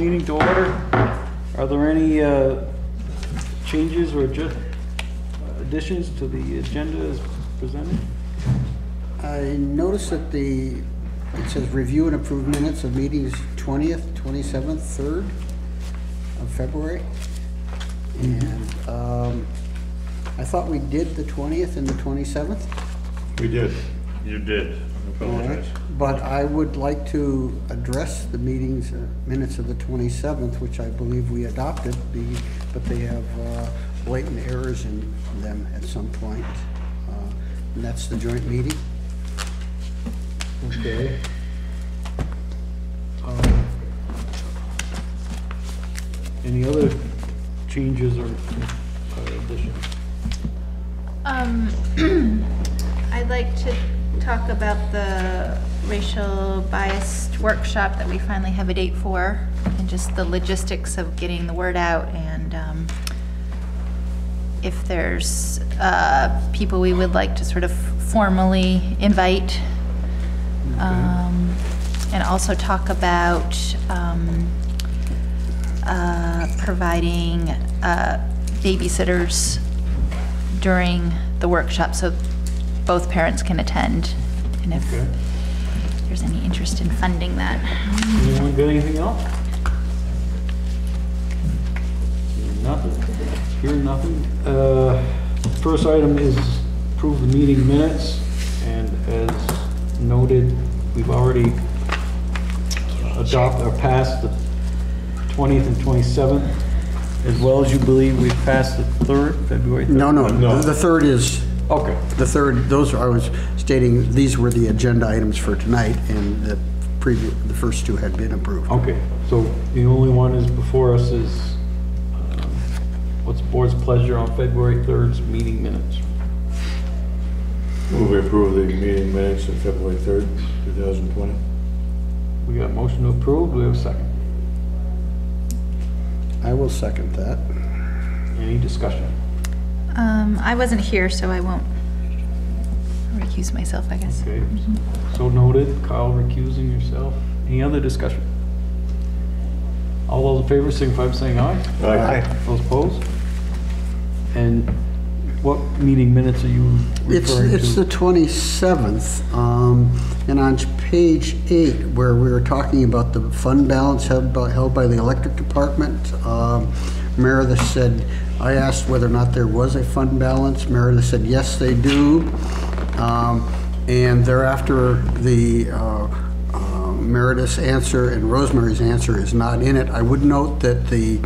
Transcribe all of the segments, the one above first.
meeting to order. Are there any uh, changes or adju- additions to the agenda as presented? I noticed that the, it says review and approve minutes of meetings 20th, 27th, 3rd of February. And um, I thought we did the 20th and the 27th. We did. You did. I all right? apologize. But I would like to address the meetings, uh, minutes of the 27th, which I believe we adopted, the- but they have uh, blatant errors in them at some point. Uh, And that's the joint meeting. Okay. Um, Any other changes or uh, additions? Um, I'd like to talk about the racial biased workshop that we finally have a date for, and just the logistics of getting the word out, and, um, if there's, uh, people we would like to sort of formally invite. Um, and also talk about, um, uh, providing, uh, babysitters during the workshop so both parents can attend. And if Okay. there's any interest in funding that. Anyone got anything else? Seeing Nothing, hearing nothing. Uh, First item is approve the meeting minutes, and as noted, we've already adopted or passed the 20th and 27th, as well as you believe we've passed the 3rd, February 3rd? No, no, No. the third is, Okay, the third, those, are, I was stating, these were the agenda items for tonight, and the previous, the first two had been approved. okay, so the only one is before us is, um, what's the board's pleasure on February 3rd's meeting minutes? Move we approve the meeting minutes of February 3rd, 2020. We got a motion to approve, do we have a second? I will second that. Any discussion? Um, I wasn't here, so I won't recuse myself, I guess. Okay, so noted, Kyle recusing yourself. Any other discussion? All those in favor signify by saying aye. Aye. Those opposed? And what meeting minutes are you It's, referring to? it's the 27th, um, and on page eight, where we were talking about the fund balance held by, held by the electric department, um, Meredith said, I asked whether or not there was a fund balance. Meredith said, yes, they do. Um, And thereafter, the uh, uh, Meredith's answer and Rosemary's answer is not in it. I would note that the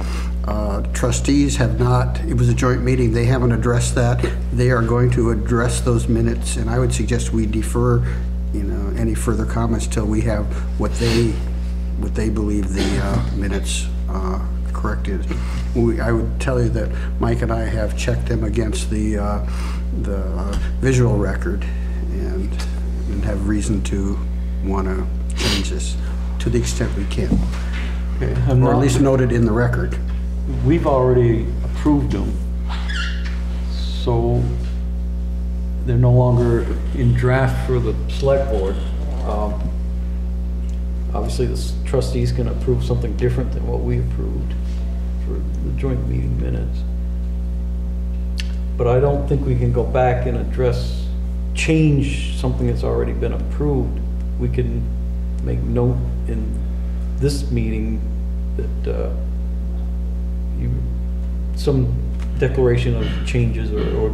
uh, trustees have not, it was a joint meeting, they haven't addressed that. They are going to address those minutes, and I would suggest we defer, you know, any further comments till we have what they, what they believe the uh, minutes uh, corrected. We, I would tell you that Mike and I have checked them against the, uh, the uh, visual record and, and have reason to want to change this to the extent we can, Okay, I'm or at not- least note it in the record. We've already approved them. So they're no longer in draft for the select board. Um, Obviously, the s- trustees can approve something different than what we approved for the joint meeting minutes. But I don't think we can go back and address, change something that's already been approved. We can make note in this meeting that, uh, you, some declaration of changes or, or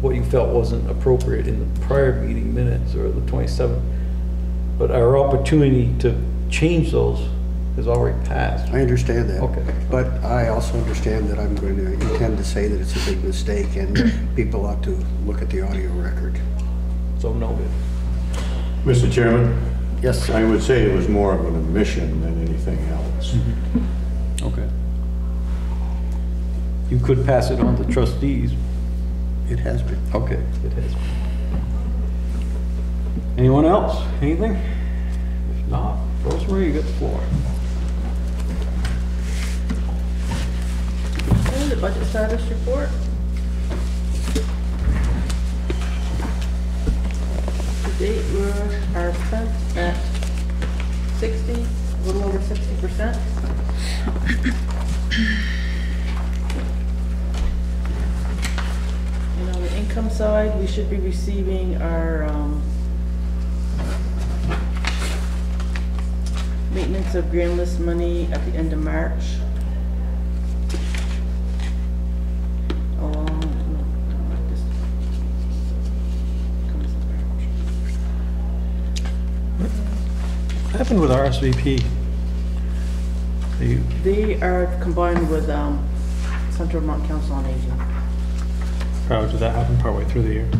what you felt wasn't appropriate in the prior meeting minutes or the 27th. But our opportunity to change those has already passed. I understand that. Okay. But I also understand that I'm going to intend to say that it's a big mistake and people ought to look at the audio record. So noted. Mr. Chairman, Yes, sir. I would say it was more of an omission than anything else. Mm-hmm. Okay. You could pass it on to trustees. It has been. Okay, it has. been. Anyone else? Anything? If not, Rosemary, you got the floor. The budget status report. To date, we are spent at sixty a little over sixty percent. And on the income side, we should be receiving our, um, maintenance of grand list money at the end of March. Along, no, no, like this. Comes in March. What happened with RSVP? They, They are combined with, um, Central Vermont Council on Aging. Oh, did that happen partway through the year?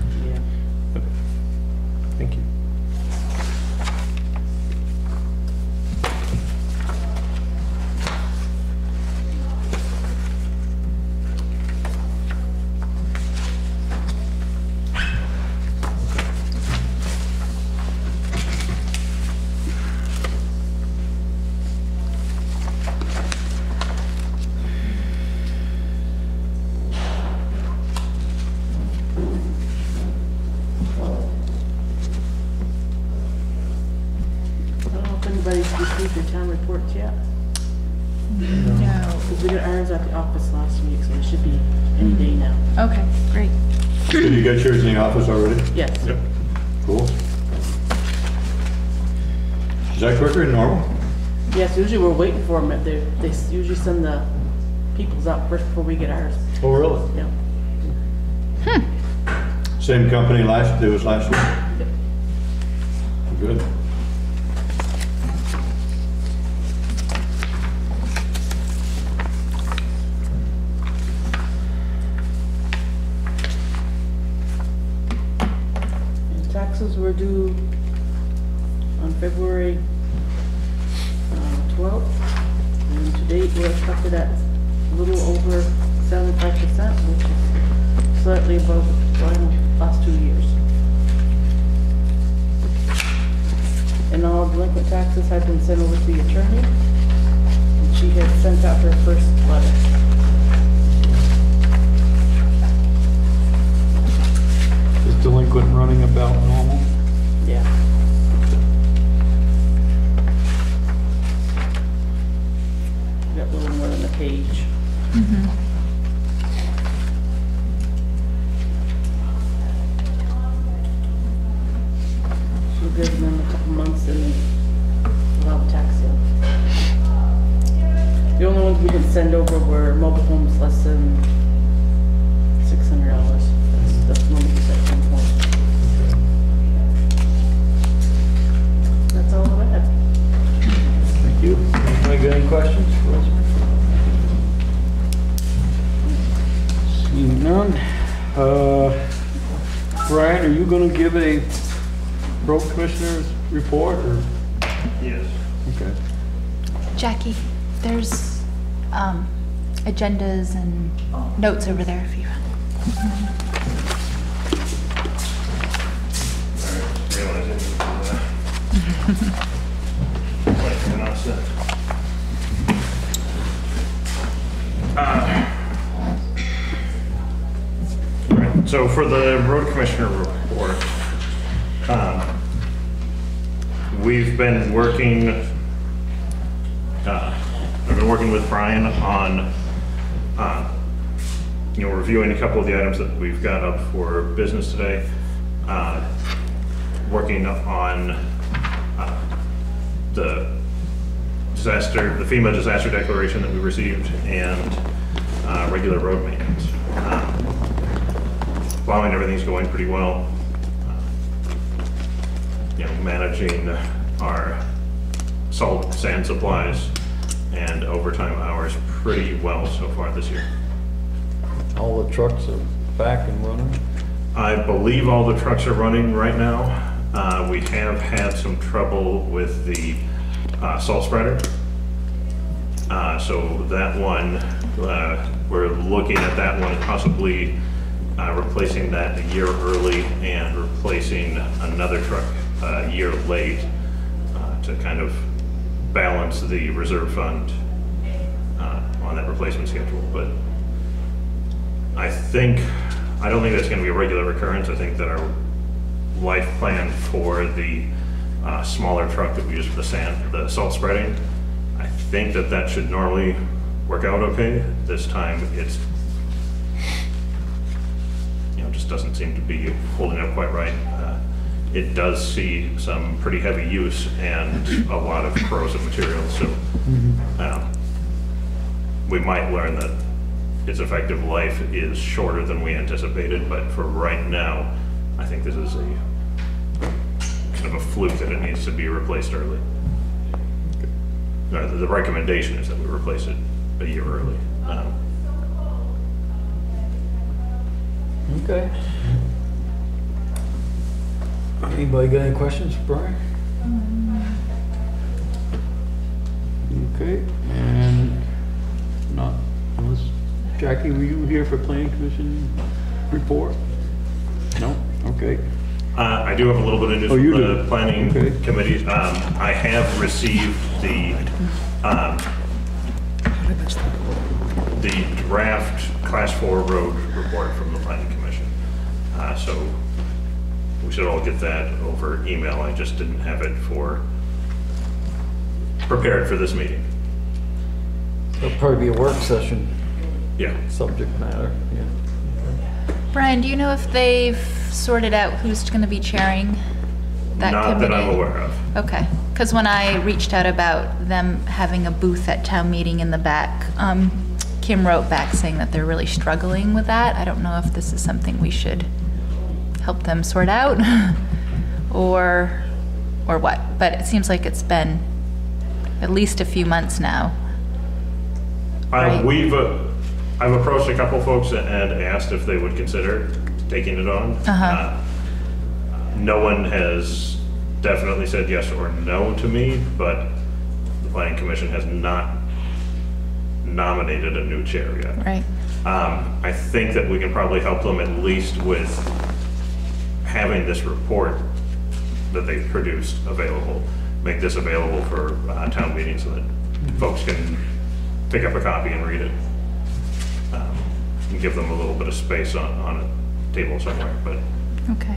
Received their town reports yet. No. Because we got ours at the office last week, so it should be any day now. Okay, great. Did you get yours in the office already? Yes. Cool. Is that quicker than normal? Yes, usually we're waiting for them. They, they usually send the people's out first before we get ours. Oh, really? Yeah. Hmm. Same company last, it was last year? Good. Were due on February uh, 12th. And to date, we're expected at a little over 75%, which is slightly above the last two years. And all delinquent taxes have been sent over to the attorney. And she has sent out her first letter. Delinquent running about normal? Yeah. Got a little more than a page. We'll agendas and notes over there if you. So for the road commissioner report, um, we've been working, uh, I've been working with Brian on, reviewing a couple of the items that we've got up for business today. Uh, working on uh, the disaster, the FEMA disaster declaration that we received and uh, regular road maintenance. Um, Plowing, everything's going pretty well. Uh, You know, managing our salt sand supplies and overtime hours pretty well so far this year. All the trucks are back and running? I believe all the trucks are running right now. Uh, we have had some trouble with the, uh, salt spreader. Uh, so that one, uh, we're looking at that one possibly, uh, replacing that a year early and replacing another truck a year late, uh, to kind of balance the reserve fund, uh, on that replacement schedule, but I think, I don't think that's gonna be a regular recurrence. I think that our life plan for the uh, smaller truck that we use for the sand, the salt spreading, I think that that should normally work out okay. This time, it's, you know, just doesn't seem to be holding up quite right. Uh, It does see some pretty heavy use and a lot of corrosive material, so um, we might learn that its effective life is shorter than we anticipated, but for right now, I think this is a kind of a fluke that it needs to be replaced early. Uh, The the recommendation is that we replace it a year early. Um, Okay. Anybody got any questions, for Brian? Okay, and not, unless, Jackie, were you here for planning commission report? No? Okay. Uh, I do have a little bit of news Oh, you from do? the planning Okay. committee. Um, I have received the, um, the draft class four road report from the planning commission. Uh, so we should all get that over email. I just didn't have it for, prepared for this meeting. It'll probably be a work session, Yeah. subject matter, yeah. Brian, do you know if they've sorted out who's going to be chairing that Not committee? that I'm aware of. Okay, because when I reached out about them having a booth at town meeting in the back, um, Kim wrote back saying that they're really struggling with that. I don't know if this is something we should help them sort out, or, or what, but it seems like it's been at least a few months now. Uh, Right. we've, uh, I've approached a couple folks and asked if they would consider taking it on. Uh-huh. Uh, No one has definitely said yes or no to me, but the planning commission has not nominated a new chair yet. Right, Um, I think that we can probably help them at least with having this report that they've produced available, make this available for uh, town meetings so that folks can pick up a copy and read it. And give them a little bit of space on, on a table somewhere, but okay.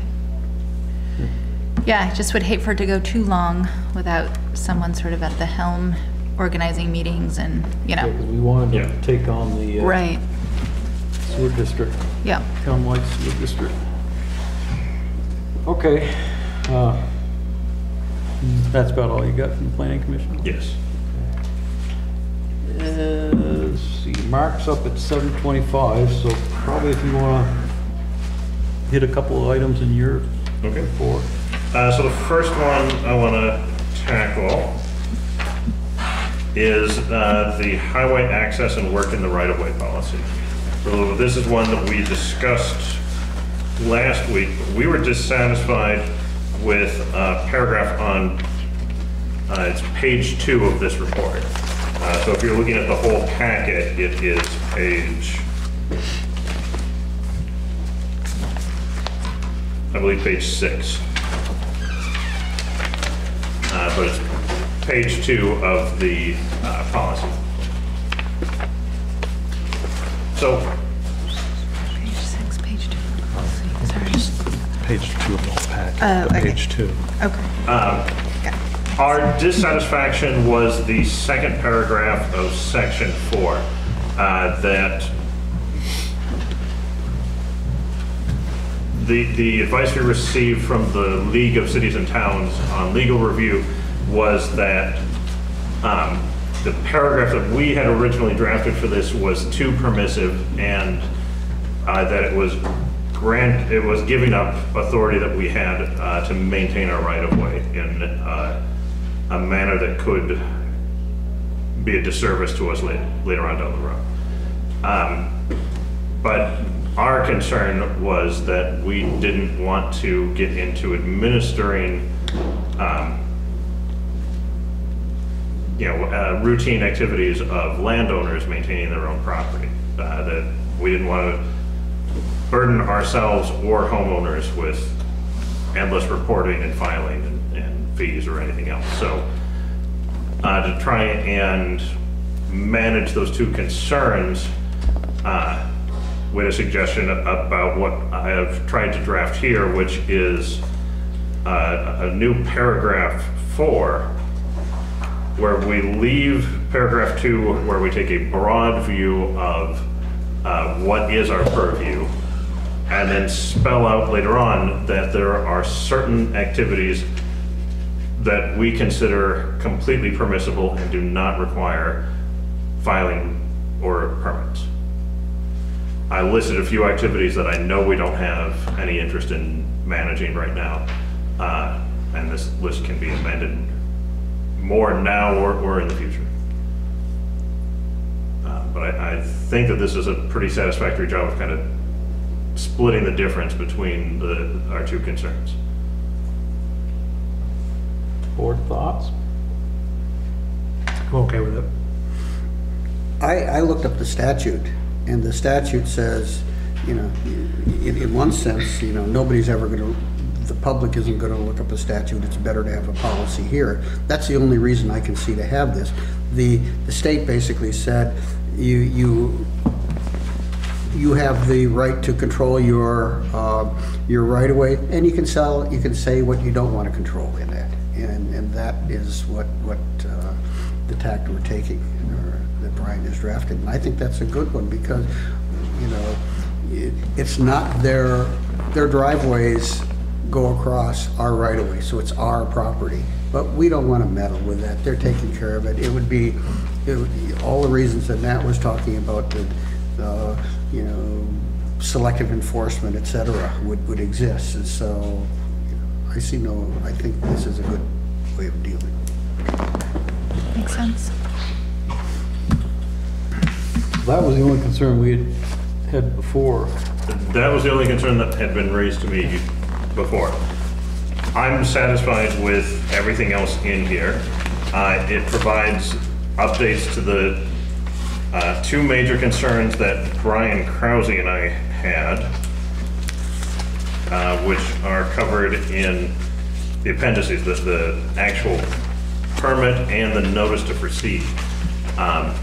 Yeah, I just would hate for it to go too long without someone sort of at the helm organizing meetings and, you know. because we wanted Yeah. to take on the uh, Right, sewer district, yeah. townwide sewer district. Okay, uh, that's about all you got from the planning commission? yes. Uh, Let's see, Mark's up at seven twenty-five, so probably if you wanna hit a couple of items in your Okay. report. Uh, so the first one I want to tackle is uh, the highway access and work in the right-of-way policy. So this is one that we discussed last week. We were dissatisfied with a paragraph on, uh, it's page two of this report. Uh, So if you're looking at the whole packet, it is page, I believe page six. Uh, But it's page two of the uh, policy. So Page six, page two. Sorry. Page two of the whole pack. Oh, the okay. Page two. Okay. Um, Our dissatisfaction was the second paragraph of section four, uh, that the, the advice we received from the League of Cities and Towns on legal review was that um, the paragraph that we had originally drafted for this was too permissive and uh, that it was grant, it was giving up authority that we had uh, to maintain our right-of-way in uh, a manner that could be a disservice to us later, later on down the road. Um, But our concern was that we didn't want to get into administering, um, you know, uh, routine activities of landowners maintaining their own property. Uh, That we didn't want to burden ourselves or homeowners with endless reporting and filing and- fees or anything else. So uh, to try and manage those two concerns, uh, with a suggestion about what I have tried to draft here, which is uh, a new paragraph four where we leave paragraph two, where we take a broad view of uh, what is our purview, and then spell out later on that there are certain activities that we consider completely permissible and do not require filing or permits. I listed a few activities that I know we don't have any interest in managing right now. Uh, And this list can be amended more now or, or in the future. Uh, But I, I think that this is a pretty satisfactory job of kind of splitting the difference between the, our two concerns. Board thoughts? I'm okay with it. I, I looked up the statute, and the statute says, you know, in, in one sense, you know, nobody's ever gonna, the public isn't gonna look up a statute, it's better to have a policy here. That's the only reason I can see to have this. The, the state basically said, you, you, you have the right to control your, uh, your right-of-way, and you can sell, you can say what you don't want to control in. And, and that is what, what uh, the tact we're taking, or that Brian has drafted. And I think that's a good one, because, you know, it- it's not their, their driveways go across our right-of-way, so it's our property. But we don't want to meddle with that, they're taking care of it. It would be, it would, all the reasons that Matt was talking about, the, the, you know, selective enforcement, et cetera, would, would exist. And so, I see no, I think this is a good way of dealing. Makes sense. That was the only concern we had had before. That was the only concern that had been raised to me before. I'm satisfied with everything else in here. Uh, It provides updates to the uh, two major concerns that Brian Krause and I had, uh, which are covered in the appendices, the, the actual permit and the notice to proceed. Um,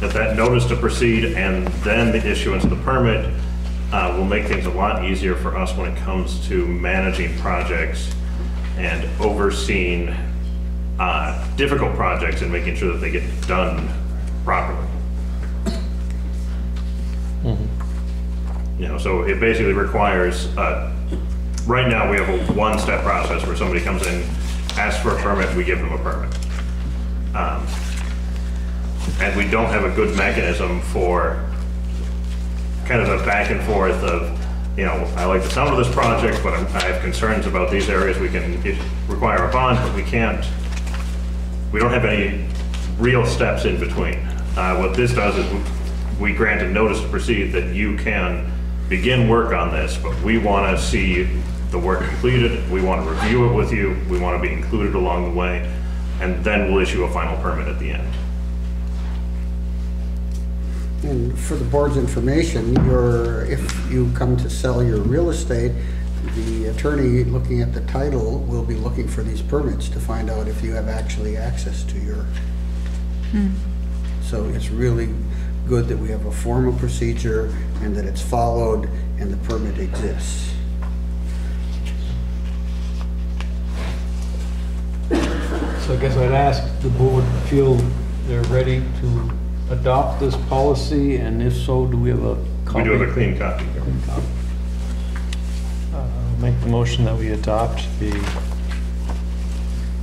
that that notice to proceed and then the issuance of the permit uh, will make things a lot easier for us when it comes to managing projects and overseeing uh, difficult projects and making sure that they get done properly. You know, so it basically requires, uh, right now, we have a one-step process where somebody comes in, asks for a permit, we give them a permit. Um, and we don't have a good mechanism for kind of a back and forth of, you know, I like the sound of this project, but I'm- I have concerns about these areas, we can require a bond, but we can't, we don't have any real steps in between. Uh, What this does is we grant a notice to proceed that you can begin work on this, but we want to see the work completed, we want to review it with you, we want to be included along the way, and then we'll issue a final permit at the end. And for the board's information, your, if you come to sell your real estate, the attorney looking at the title will be looking for these permits to find out if you have actually access to your. Hmm. So it's really good that we have a formal procedure and that it's followed and the permit exists. So I guess I'd ask the board feel they're ready to adopt this policy, and if so, do we have a We do have a clean copy here. Clean copy. Uh, Make the motion that we adopt the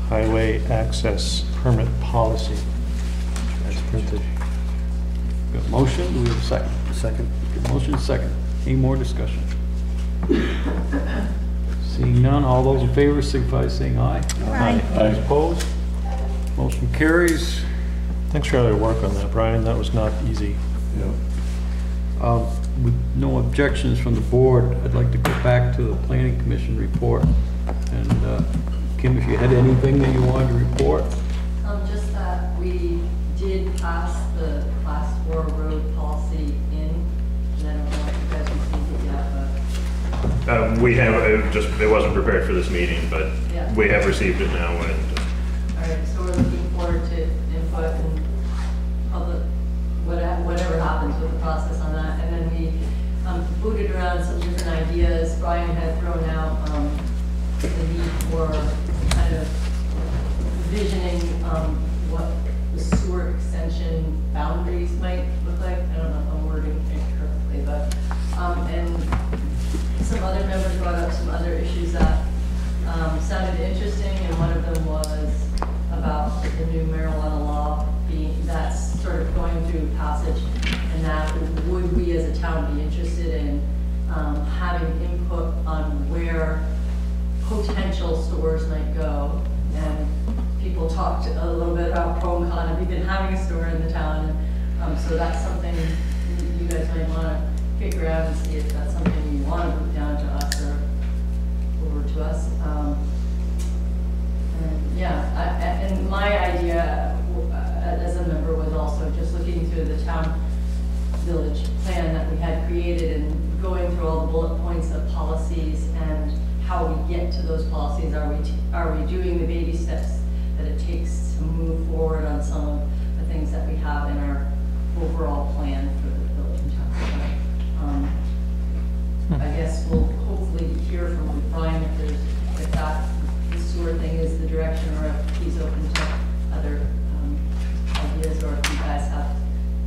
highway access permit policy as printed. Got a motion, do we have a second? Second. Good Motion, second. Any more discussion? Seeing none, all those in favor signify by saying aye. Aye. Those Opposed? Motion carries. Thanks for all your work on that, Brian. That was not easy. Uh, With no objections from the board, I'd like to go back to the planning commission report. And uh, Kim, if you had anything that you wanted to report? Um, just that we did pass the class four road policy in, and I don't know if you guys received it yet, but Uh, We have, it just, it wasn't prepared for this meeting, but Yeah. we have received it now, and All right, so we're looking forward to input and public, whatever, whatever happens with the process on that. And then we um, booted around some different ideas. Brian had thrown out um, the need for kind of visioning um, what the sewer extension boundaries might look like. I don't know if I'm wording it correctly, but, um, and some other members brought up some other issues that um, sounded interesting, and one of them was about the new marijuana law being, that's sort of going through passage, and that would we as a town be interested in um, having input on where potential stores might go? Talked a little bit about of even having a store in the town, um, so that's something you guys might want to figure out and see if that's something you want to move down to us or over to us. Um, and, Yeah, I- and my idea uh, as a member was also just looking through the town village plan that we had created and going through all the bullet points of policies and how we get to those policies. Are we, are we doing the baby steps that it takes to move forward on some of the things that we have in our overall plan for the village? Um, I guess we'll hopefully hear from Brian if there's, if that the sewer thing is the direction or if he's open to other um, ideas or if you guys have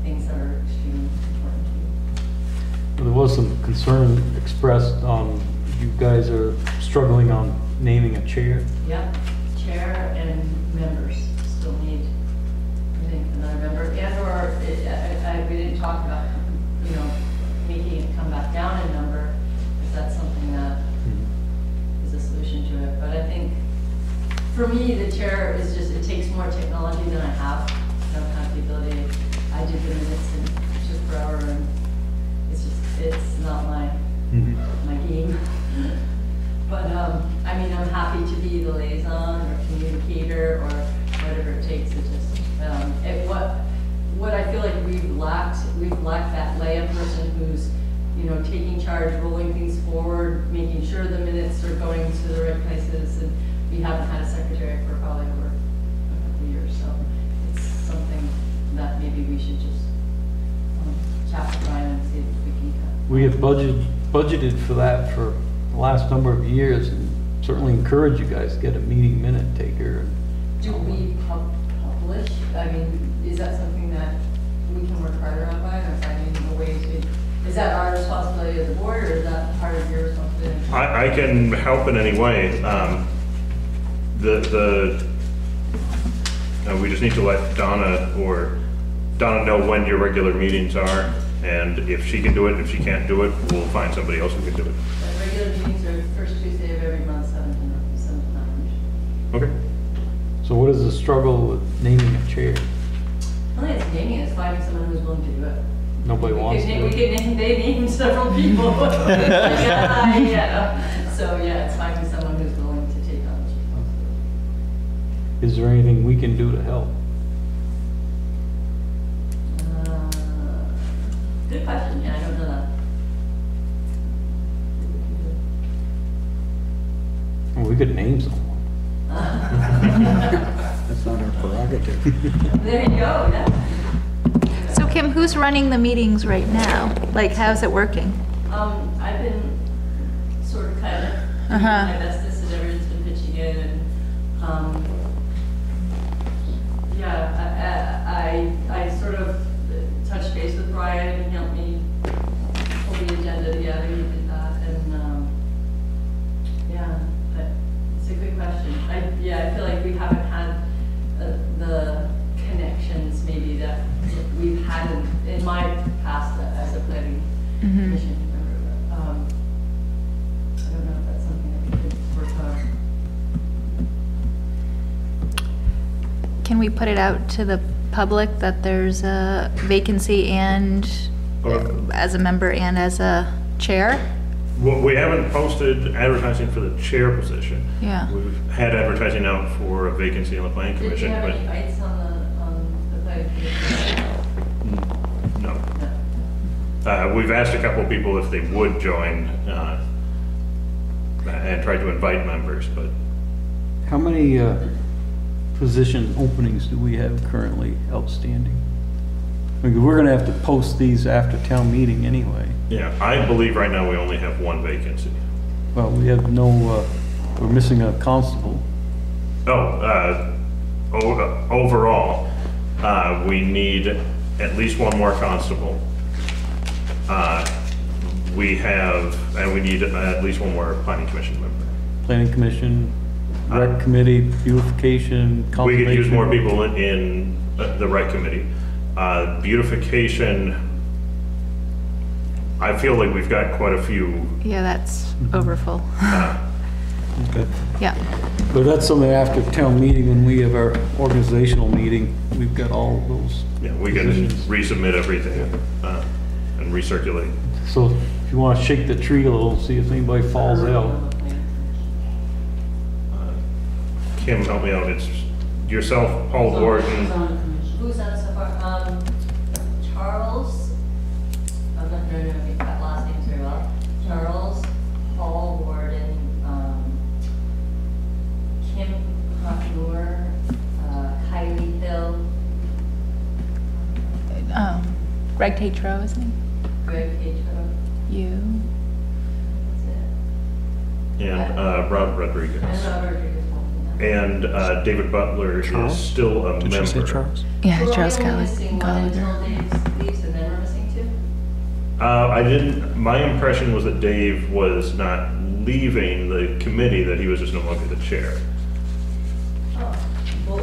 things that are extremely important to you. There was some concern expressed on, you guys are struggling on naming a chair. Yep, chair and and or, it- I, I, we didn't talk about, you know, making it come back down in number, is that something that is a solution to it, but I think, for me, the chair is just, it takes more technology than I have. I don't have the ability, I did the minutes in just forever, and it's just, it's not my, my game. But, um, I mean, I'm happy to be the liaison or communicator or whatever it takes. To just, um, it, what, what I feel like we've lacked, we've lacked that lay person who's, you know, taking charge, rolling things forward, making sure the minutes are going to the right places, and we haven't had a secretary for probably over a couple of years, so it's something that maybe we should just, um, chat with and see if we can cut. We have budgeted, budgeted for that for the last number of years and certainly encourage you guys to get a meeting minute taker. Do we pub- publish, I mean, is that something that we can work harder on by, or finding a way to, is that our responsibility as a board, or is that part of your responsibility? I, I can help in any way. Um, The, the, uh, we just need to let Donna or Donna know when your regular meetings are, and if she can do it, if she can't do it, we'll find somebody else who can do it. The regular meetings are first Tuesday of every month, seven to, seven to nine. Okay. So what is the struggle with naming a chair? I think it's naming, it's finding someone who's willing to do it. Nobody We wants could to. name- We could name, they named several people. Yeah, yeah. So, yeah, it's finding someone who's willing to take on this responsibility. Is there anything we can do to help? Uh, Good question, yeah, I don't know that. Well, We could name someone. That's not our prerogative. There you go, yeah. So Kim, who's running the meetings right now? Like, how's it working? Um, I've been sort of kind of, doing Uh-huh. my bestest and everyone's been pitching in and, um, yeah, I, I, I sort of touched base with Brian and he helped me pull the agenda together, put it out to the public that there's a vacancy and, as a member and as a chair? Well, we haven't posted advertising for the chair position. Yeah. We've had advertising out for a vacancy on the planning Did you commission, have any but bites on the, on the planning no. No. Uh, we've asked a couple of people if they would join, uh, and tried to invite members, but How many uh, position openings do we have currently outstanding? Mean, we're gonna have to post these after town meeting anyway. Yeah, I believe right now we only have one vacancy. Well, we have no, uh, we're missing a constable. Oh, uh, o- overall, uh, we need at least one more constable. Uh, We have, and we need at least one more planning commission member. Planning commission, Uh, rec committee, beautification, We conservation. could use more people in, in uh, the rec committee. Uh, beautification, I feel like we've got quite a few, Yeah, that's overfull. uh, Okay. Yeah, But that's something after town meeting, when we have our organizational meeting, we've got all those. yeah, we can positions. resubmit everything, uh, and recirculate. So if you want to shake the tree a little, see if anybody falls out. Kim, help me out, it's yourself, Paul Gordon, Who's on so far? Um, Charles, I'm not, no, no, no, that last name's very well. Charles, Paul Warden, um, Kim Hocknor, uh, Kylie Hill, um, Greg Tatro, isn't he? Greg Pedro, You, that's it. and uh, Rob Rodriguez. And Robert Rodriguez. Yeah. And uh, David Butler is still a member. Did you say Charles? yeah, So Charles we Gallagher. missing one until Dave leaves and then we're missing two? Uh, I didn't, my impression was that Dave was not leaving the committee, that he was just no longer the chair. Oh, well,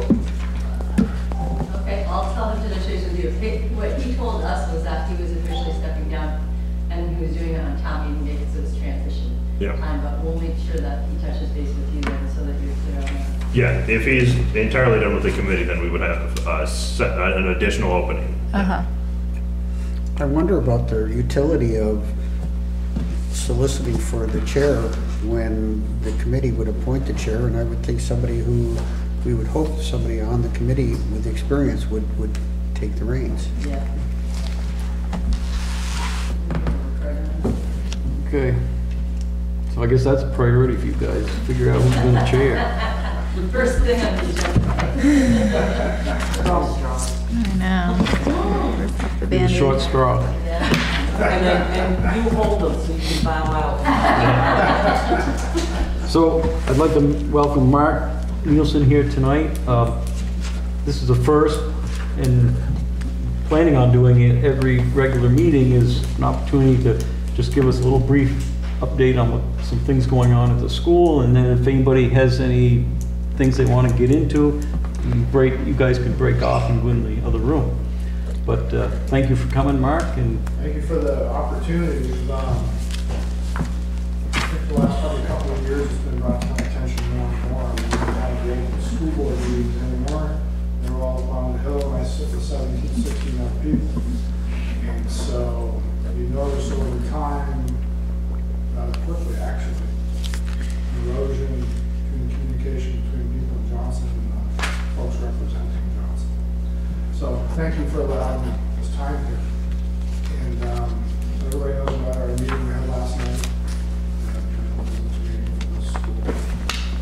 okay, I'll tell him to the chase with you. He- What he told us was that he was officially stepping down and he was doing it on town meeting day because it was transition Yeah. time, but we'll make sure that he touches base with you then so that you're clear on that. Yeah, if he's entirely done with the committee, then we would have uh, set an additional opening. Uh-huh. I wonder about the utility of soliciting for the chair when the committee would appoint the chair, and I would think somebody who, we would hope somebody on the committee with experience would, would take the reins. Yeah. Okay. So I guess that's a priority for you guys, figure out who's going to chair. First thing on the agenda. I know. Rip off the Be the short Band-Aid. straw. And then, and you hold them so you can bow out. So I'd like to welcome Mark Nielsen here tonight. Uh, This is the first, and planning on doing it every regular meeting is an opportunity to just give us a little brief update on what, some things going on at the school, and then if anybody has any things they want to get into, you break, you guys could break off and go in the other room. But uh, thank you for coming, Mark, and Thank you for the opportunity. Um, the last probably couple of years, it's been brought to my attention more and more. We don't have great school board meetings anymore. They're all up on the hill, and I sit with 17, 16 young people. And so you notice over time, rather quickly actually, erosion representing Johnson. So thank you for allowing me this time here. And um, everybody knows about our meeting we had last night.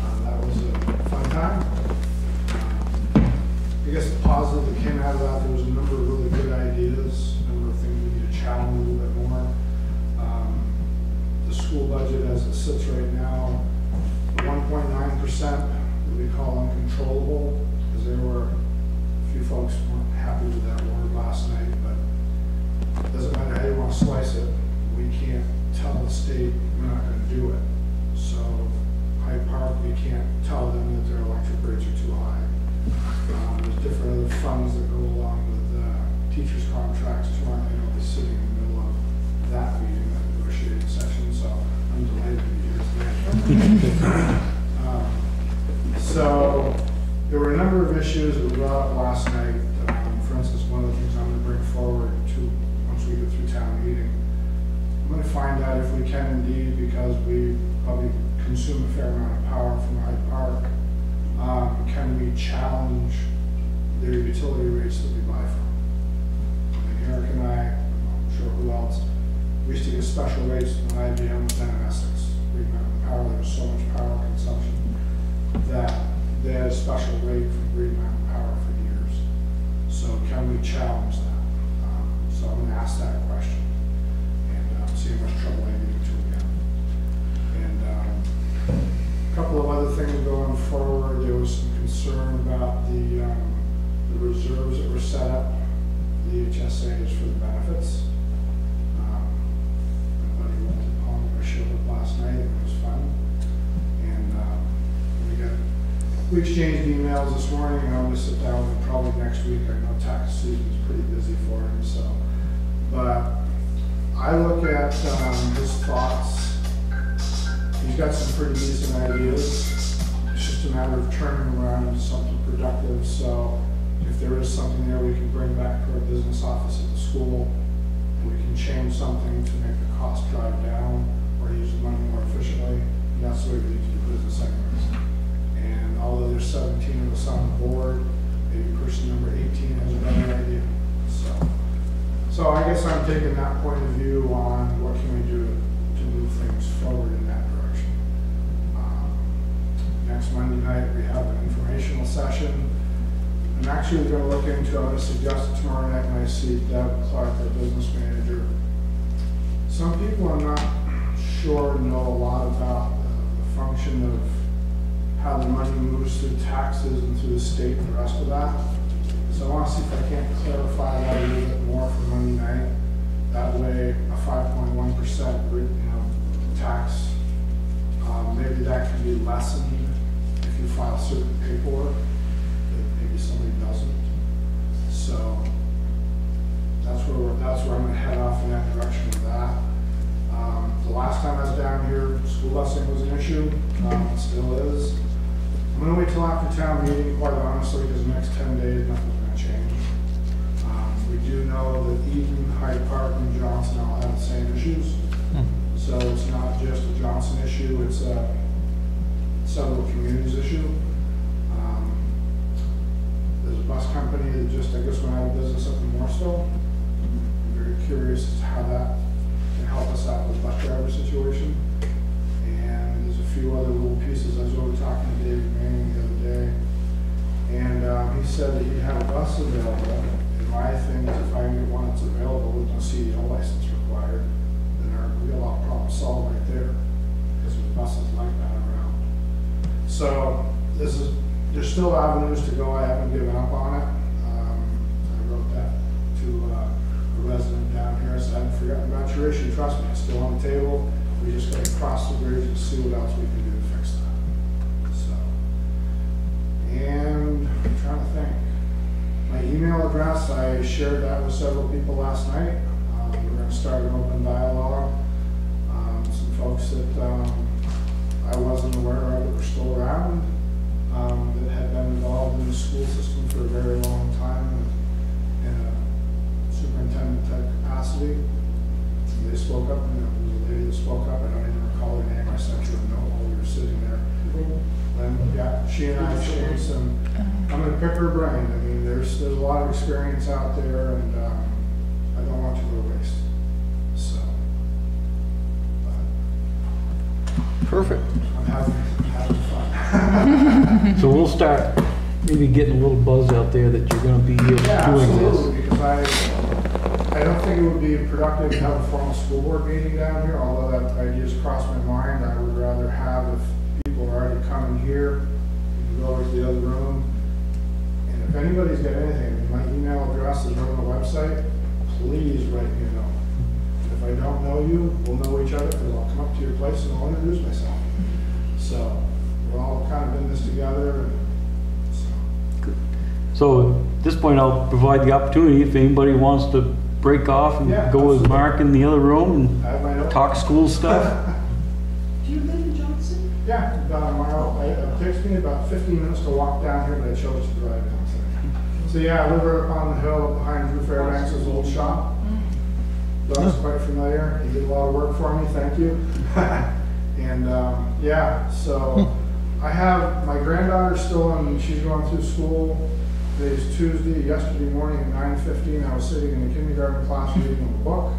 uh, That was a fun time. Um, I guess the positive that came out of that, there was a number of really good ideas, a number of things we need to challenge a little bit more. Um, The school budget as it sits right now, one point nine percent that we call uncontrollable, because there were a few folks weren't happy with that word last night, but it doesn't matter how you want to slice it, we can't tell the state we're not gonna do it. So Hyde Park, we can't tell them that their electric rates are too high. Um, There's different other funds that go along with uh, teachers' contracts, tomorrow, you know, be sitting in the middle of that meeting, that negotiated session, so I'm delighted to be here today. Um, So, there were a number of issues that were brought up last night. Um, For instance, one of the things I'm gonna bring forward to, once we get through town meeting, I'm gonna find out if we can indeed, because we probably consume a fair amount of power from Hyde Park, um, can we challenge their utility rates that we buy from? Mean, Eric and I, I'm sure who else, we used to get special rates when IBM down in Essex. Green Mountain Power, there was so much power consumption that they had a special rate from Green Mountain Power for years. So can we challenge that? Um, So I'm gonna ask that question and uh, see how much trouble I get into again. And um, a couple of other things going forward, there was some concern about the, um, the reserves that were set up, the HSA is for the benefits. Um, My buddy went to Palm, or showed up last night, we exchanged emails this morning, I'm gonna sit down with him probably next week, I know tax season's pretty busy for him, so. But I look at, um, his thoughts, he's got some pretty decent ideas. It's just a matter of turning around into something productive, so if there is something there we can bring back to our business office at the school, we can change something to make the cost drive down, or use the money more efficiently, and that's the way we need to do business. Although there's seventeen of us on the board, maybe person number eighteen has a better idea, so. So I guess I'm taking that point of view on what can we do to move things forward in that direction. Um, Next Monday night, we have an informational session. I'm actually gonna look into, I'm gonna suggest it tomorrow night when I see Deb Clark, our business manager. Some people I'm not sure know a lot about the function of how the money moves through taxes and through the state and the rest of that. So I want to see if I can't clarify that a little bit more for Monday night. That way, a five point one percent, you know, tax, um, maybe that can be lessened if you file certain paperwork, that maybe somebody doesn't. So that's where, that's where I'm gonna head off in that direction with that. Um, the last time I was down here, school busing was an issue, um, it still is. I'm gonna wait till after town meeting, quite honestly, because the next ten days, nothing's gonna change. Um, we do know that Eden, Hyde Park, and Johnson all have the same issues. So it's not just a Johnson issue, it's a several communities issue. Um, There's a bus company that just, I guess, went out of business up in Morrisville. I'm very curious as to how that can help us out with the bus driver situation. Few other little pieces. I was over talking to David Manning the other day. And um, he said that he'd have a bus available. And my thing is if I get one that's available with no CDL license required, then our, lot of problems solved right there. Because there's buses like that around. So this is, there's still avenues to go. I haven't given up on it. Um, I wrote that to uh, a resident down here. Said, I haven't forgotten about your issue. Trust me, it's still on the table. We just gotta cross the bridge and see what else we can do to fix that. So, and I'm trying to think. My email address, I shared that with several people last night. Um, we're gonna start an open dialogue. Um, some folks that, um, I wasn't aware of that were still around, um, that had been involved in the school system for a very long time in a superintendent type capacity. They spoke up, and there was a lady that spoke up, I don't even recall her name, I sent her a note while we were sitting there. Lynn, yeah, she and I exchanged some, I'm gonna pick her brain, I mean, there's, there's a lot of experience out there, and, um, I don't want to go to waste, so. but Perfect. I'm having, having fun. So we'll start maybe getting a little buzz out there that you're gonna be here Yeah, doing this. absolutely, because I, I don't think it would be productive to have a formal school board meeting down here, although that idea idea's crossed my mind. I would rather have, if people are already coming here, you can go over to the other room. And if anybody's got anything, my email address is on the website, please write me a note. If I don't know you, we'll know each other, because I'll come up to your place and I'll introduce myself. So, we're all kind of in this together, so. So at this point, I'll provide the opportunity if anybody wants to break off and Yeah, go with. Mark in the other room I have my and talk school stuff. Do you live in Johnson? Yeah, about a mile, it it takes me about fifteen minutes to walk down here, but I chose to drive down. so. So yeah, I live right up on the hill behind Drew Fairbanks' old shop. Mm. Doug's quite familiar, he did a lot of work for me, thank you. And, um, yeah, so hmm. I have, my granddaughter still in, she's going through school. Today's Tuesday, yesterday morning at nine fifteen, I was sitting in the kindergarten class reading a book.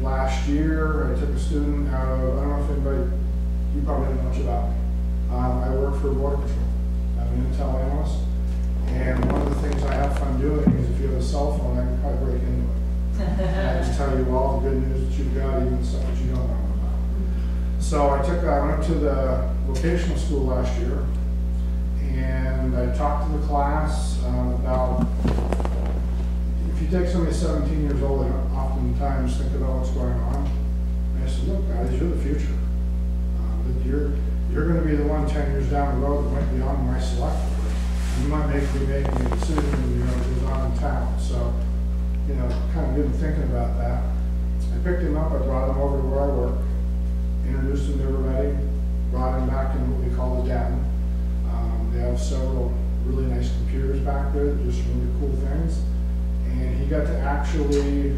Last year, I took a student out of, I don't know if anybody, you probably don't know much about me. Um, I work for Border Patrol. I'm an intel analyst. And one of the things I have fun doing is if you have a cell phone, I can probably break into it. I just tell you all the good news that you've got, even stuff that you don't know about. So I took, I went to the vocational school last year, And I talked to the class um, about, if you take somebody seventeen years old, they oftentimes think about what's going on. And I said, look, guys, you're the future. Um, But you're, you're gonna be the one ten years down the road that went beyond my select board. You might make, be making a decision, you know, who's on in town. So, you know, kind of been thinking about that. I picked him up, I brought him over to where I work, introduced him to everybody, brought him back in what we call the den. They have several really nice computers back there, that do some really cool things. And he got to actually,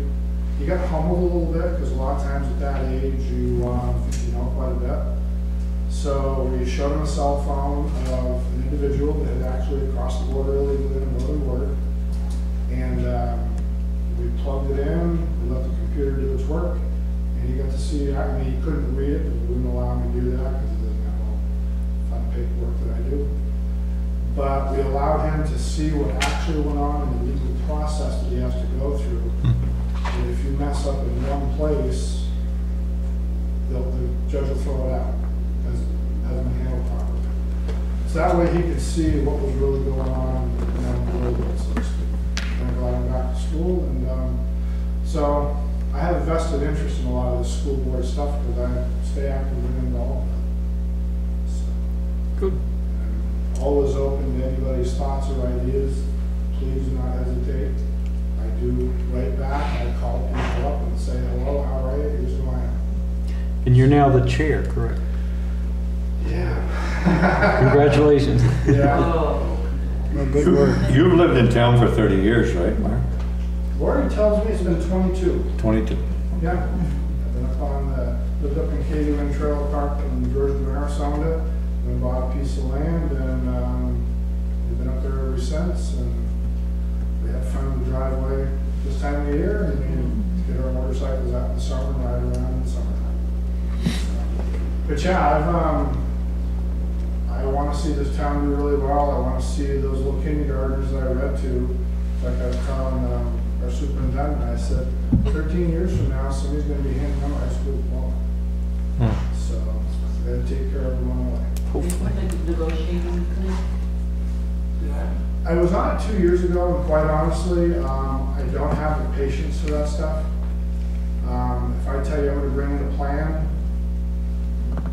he got humbled a little bit, because a lot of times at that age, you, um, you know quite a bit. So we showed him a cell phone of an individual that had actually crossed the border illegally and to work. And, um, we plugged it in, we let the computer do its work, and he got to see, I mean, he couldn't read it, but we wouldn't allow him to do that because he doesn't have all the fun paperwork that I do. But we allowed him to see what actually went on in the legal process that he has to go through. And if you mess up in one place, they'll, the judge will throw it out because it hasn't been handled properly. So that way he could see what was really going on down the road, so to speak. And I brought him back to school and, um, so I have a vested interest in a lot of the school board stuff because I stay active actively involved. So, Good. I'm always open to anybody's thoughts or ideas. Please do not hesitate. I do write back. I call people up and say, hello, how are you? Here's who I am. And you're now the chair, correct? Yeah. Congratulations. Yeah. Oh. Good work. You- You've lived in town for 30 years, right, Mark? Lori tells me it's been 22. 22. Yeah. I've been up on the, lived up in Katy Wind Trail Park in George Romero owned Then bought a piece of land and, um, we've been up there ever since and we have fun in the driveway this time of the year and we get our motorcycles out in the summer and ride around in the summertime. But yeah, I've, um, I want to see this town do really well. I want to see those little kindergartners that I read to. Like I was telling um, our superintendent, I said, 13 years from now, somebody's going to be handing out high school diploma. So I got to take care of them on the way. Negotiating, I was on it two years ago, and quite honestly, um, I don't have the patience for that stuff. Um, if I tell you I'm gonna bring in a plan,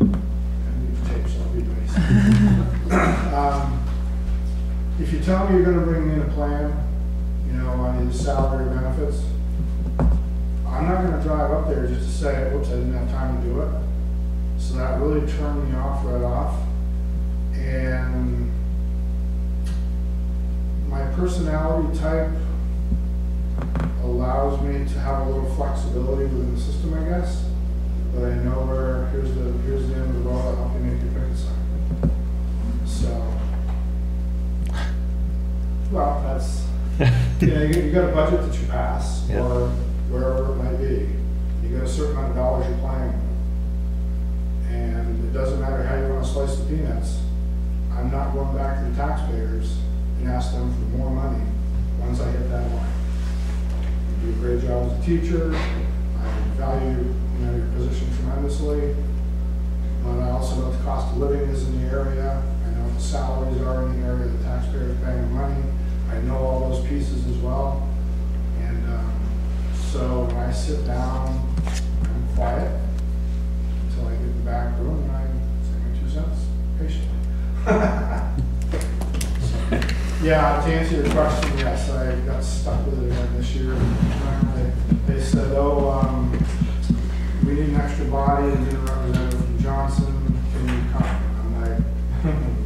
and these tapes, I'll be nice. Um, If you tell me you're gonna bring in a plan, you know, on either salary or benefits, I'm not gonna drive up there just to say, oops, I didn't have time to do it. So that really turned me off right off. And my personality type allows me to have a little flexibility within the system, I guess. But I know where, here's the, here's the end of the road, I'll help you make your picket sign. So. Well, that's, you know, you you got a budget that you pass, Yeah. or wherever it might be. You got a certain amount of dollars you're playing with. And it doesn't matter how you wanna slice the peanuts. I'm not going back to the taxpayers and ask them for more money once I hit that line. You do a great job as a teacher, I value, you know, your position tremendously, but I also know the cost of living is in the area, I know the salaries are in the area, the taxpayers paying money, I know all those pieces as well. And, um, so when I sit down, I'm quiet until I get in the back room and I say my two cents patiently. Yeah, to answer your question, yes, I got stuck with it again this year. They, they said, oh, um, we need an extra body, and need a representative from Johnson, can you come? I'm like,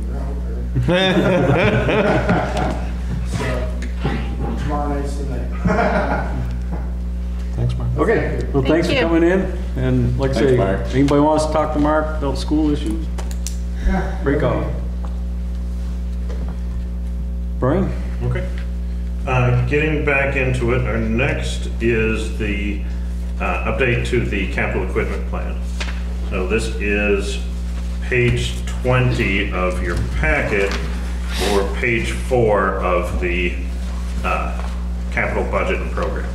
yeah, okay. So, tomorrow night's the night. Thanks, Mark. Okay, well, Thank thanks for you. coming in, and like I Thanks, say, Mark. anybody wants to talk to Mark about school issues, Yeah. break off. Brian? Okay. Uh, Getting back into it, our next is the uh, update to the capital equipment plan. So this is page 20 of your packet, or page four of the uh, capital budget and program.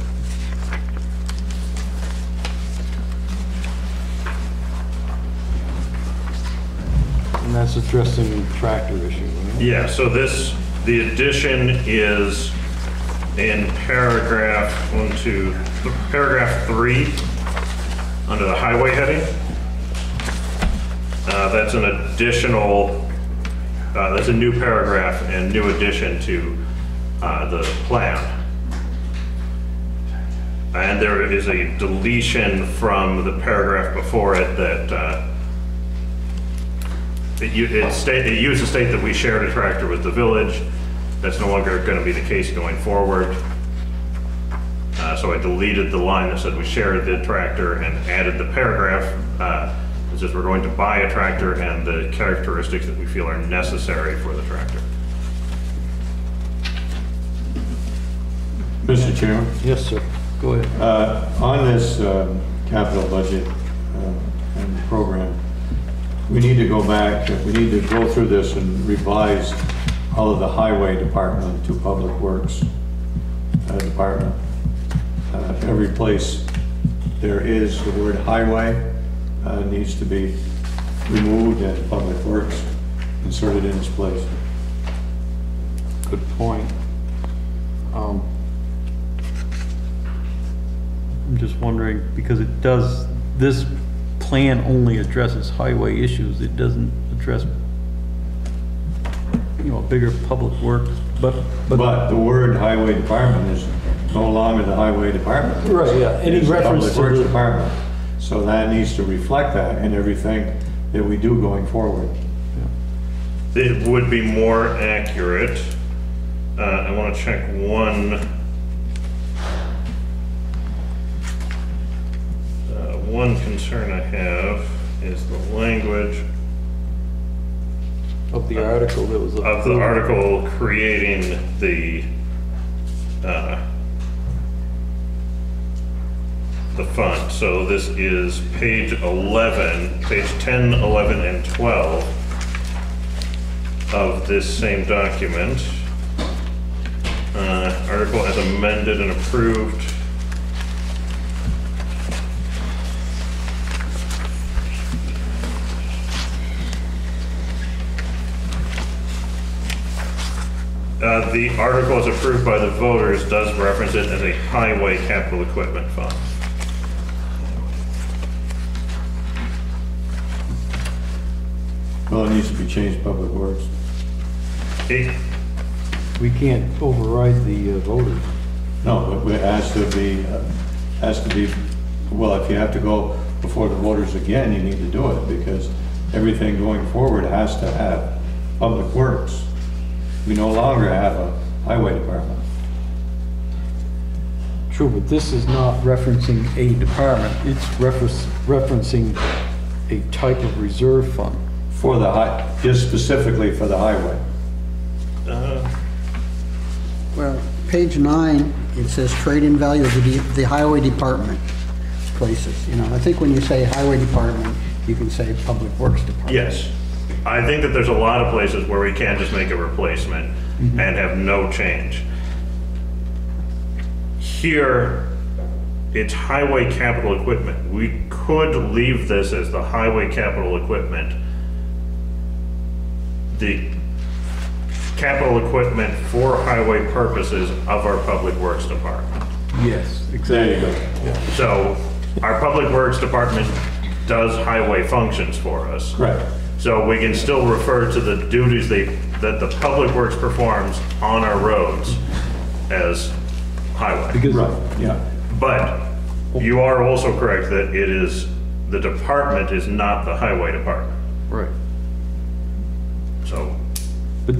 And that's addressing the tractor issue, right? Yeah, so this, the addition is in paragraph, one, two, paragraph three, under the highway heading. Uh, That's an additional, uh, that's a new paragraph and new addition to uh, the plan. And there is a deletion from the paragraph before it that uh, it it state, it used to state that we shared a tractor with the village. That's no longer gonna be the case going forward. Uh, so I deleted the line that said we shared the tractor and added the paragraph, uh, that says we're going to buy a tractor and the characteristics that we feel are necessary for the tractor. Mr. Chairman, Yes, sir. Go ahead. uh, on this um, capital budget uh, and program, we need to go back, we need to go through this and revise all of the highway department to public works uh, department. Uh, Every place there is the word highway uh, needs to be removed and public works inserted in its place. Good point. Um, I'm just wondering, because it does, this plan only addresses highway issues, it doesn't address, you know, bigger public works, but, but. But the word highway department is no longer the highway department. Right, yeah, any It's the reference Public to Works the- Department. So that needs to reflect that in everything that we do going forward. It would be more accurate. Uh, I want to check one. Uh, one concern I have is the language Of the article that was. of the article creating the, uh, the fund. So this is page 11, page 10, 11, and 12 of this same document. Uh, Article as amended and approved. Uh, The article as approved by the voters does reference it as a highway capital equipment fund. Well, it needs to be changed public works. It- We can't override the uh, voters. No, but it has to be, uh, has to be, well, if you have to go before the voters again, you need to do it because everything going forward has to have public works. We no longer have a highway department. True, but this is not referencing a department, it's reference, referencing a type of reserve fund. For the high, just specifically for the highway. uh, Well, page nine, it says trade-in value of the, the highway department places, you know, I think when you say highway department, you can say public works department. Yes. I think that there's a lot of places where we can just make a replacement mm-hmm. and have no change. Here, it's highway capital equipment. We could leave this as the highway capital equipment. The capital equipment for highway purposes of our public works department. Yes, There you go. So our public works department does highway functions for us. Correct. So we can still refer to the duties they, that the public works performs on our roads as highway. Because, Right, yeah. But you are also correct that it is, the department is not the highway department. right, So, but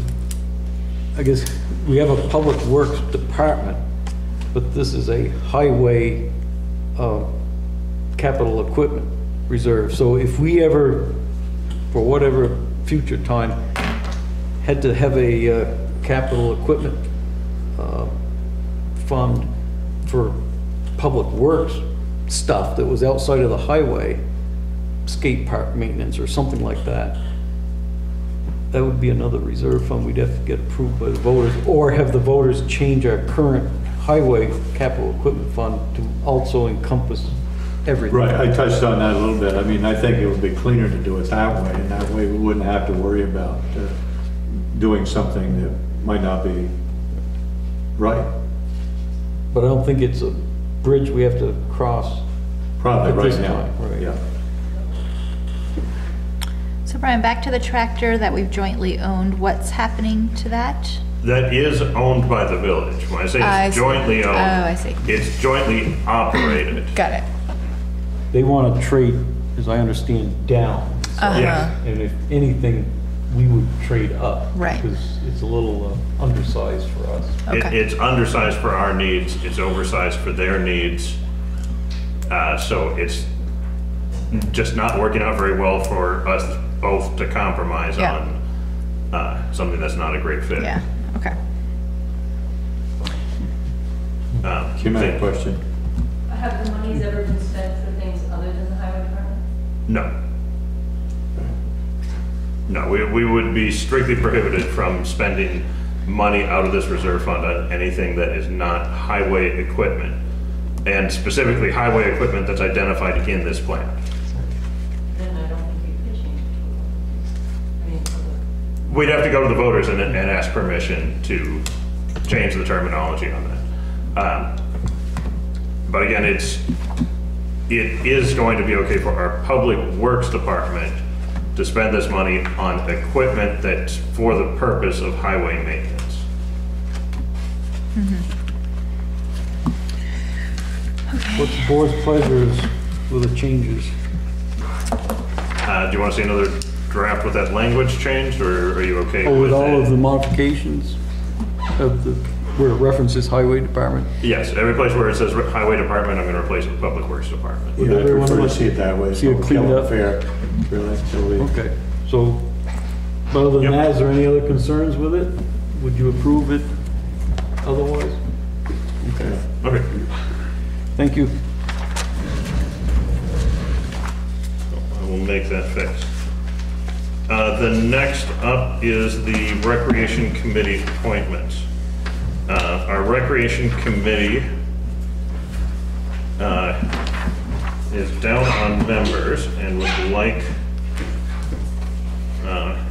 I guess we have a public works department, but this is a highway, uh, capital equipment reserve. So if we ever, for whatever future time, had to have a, uh, capital equipment, uh, fund for public works stuff that was outside of the highway, skate park maintenance or something like that, that would be another reserve fund we'd have to get approved by the voters, or have the voters change our current highway capital equipment fund to also encompass everything. Right, I touched on that a little bit. I mean, I think it would be cleaner to do it that way, and that way we wouldn't have to worry about uh, doing something that might not be right. But I don't think it's a bridge we have to cross. Probably At right this now. time, right. Yeah. So Brian, back to the tractor that we've jointly owned, what's happening to that? That is owned by the village. When I say I it's see. jointly owned. Oh, I see. It's jointly operated. Got it. They want to trade, as I understand, down. So- Uh-huh. Yes. And if anything, we would trade up. Right. Because it's a little uh, undersized for us. It- Okay. It's undersized for our needs, it's oversized for their needs. Uh, So it's just not working out very well for us both to compromise Yeah. on uh, something that's not a great fit. Yeah, okay. Um, Kim had a question. Have the monies ever been spent for things other than the highway department? No. No, we, we would be strictly prohibited from spending money out of this reserve fund on anything that is not highway equipment. And specifically highway equipment that's identified in this plan. Then I don't think you could change it I mean, for the We'd have to go to the voters and, and ask permission to change the terminology on that. Um, But again, it's, it is going to be okay for our public works department to spend this money on equipment that's for the purpose of highway maintenance. What's the board's pleasures with the changes? Uh, do you want to see another draft with that language changed, or are you okay Oh, with with all of the modifications of the, where it references highway department? Yes, every place where it says highway department, I'm going to replace it with public works department. Yeah, I everyone prefer to like- see it that way. see it cleaned up? Fair, really, so. Okay, so, other than Yep. that, is there any other concerns with it? Would you approve it otherwise? Okay, Okay. thank you. I will make that fix. Uh, The next up is the Recreation Committee appointments. Uh, Our Recreation Committee uh, is down on members and would like uh,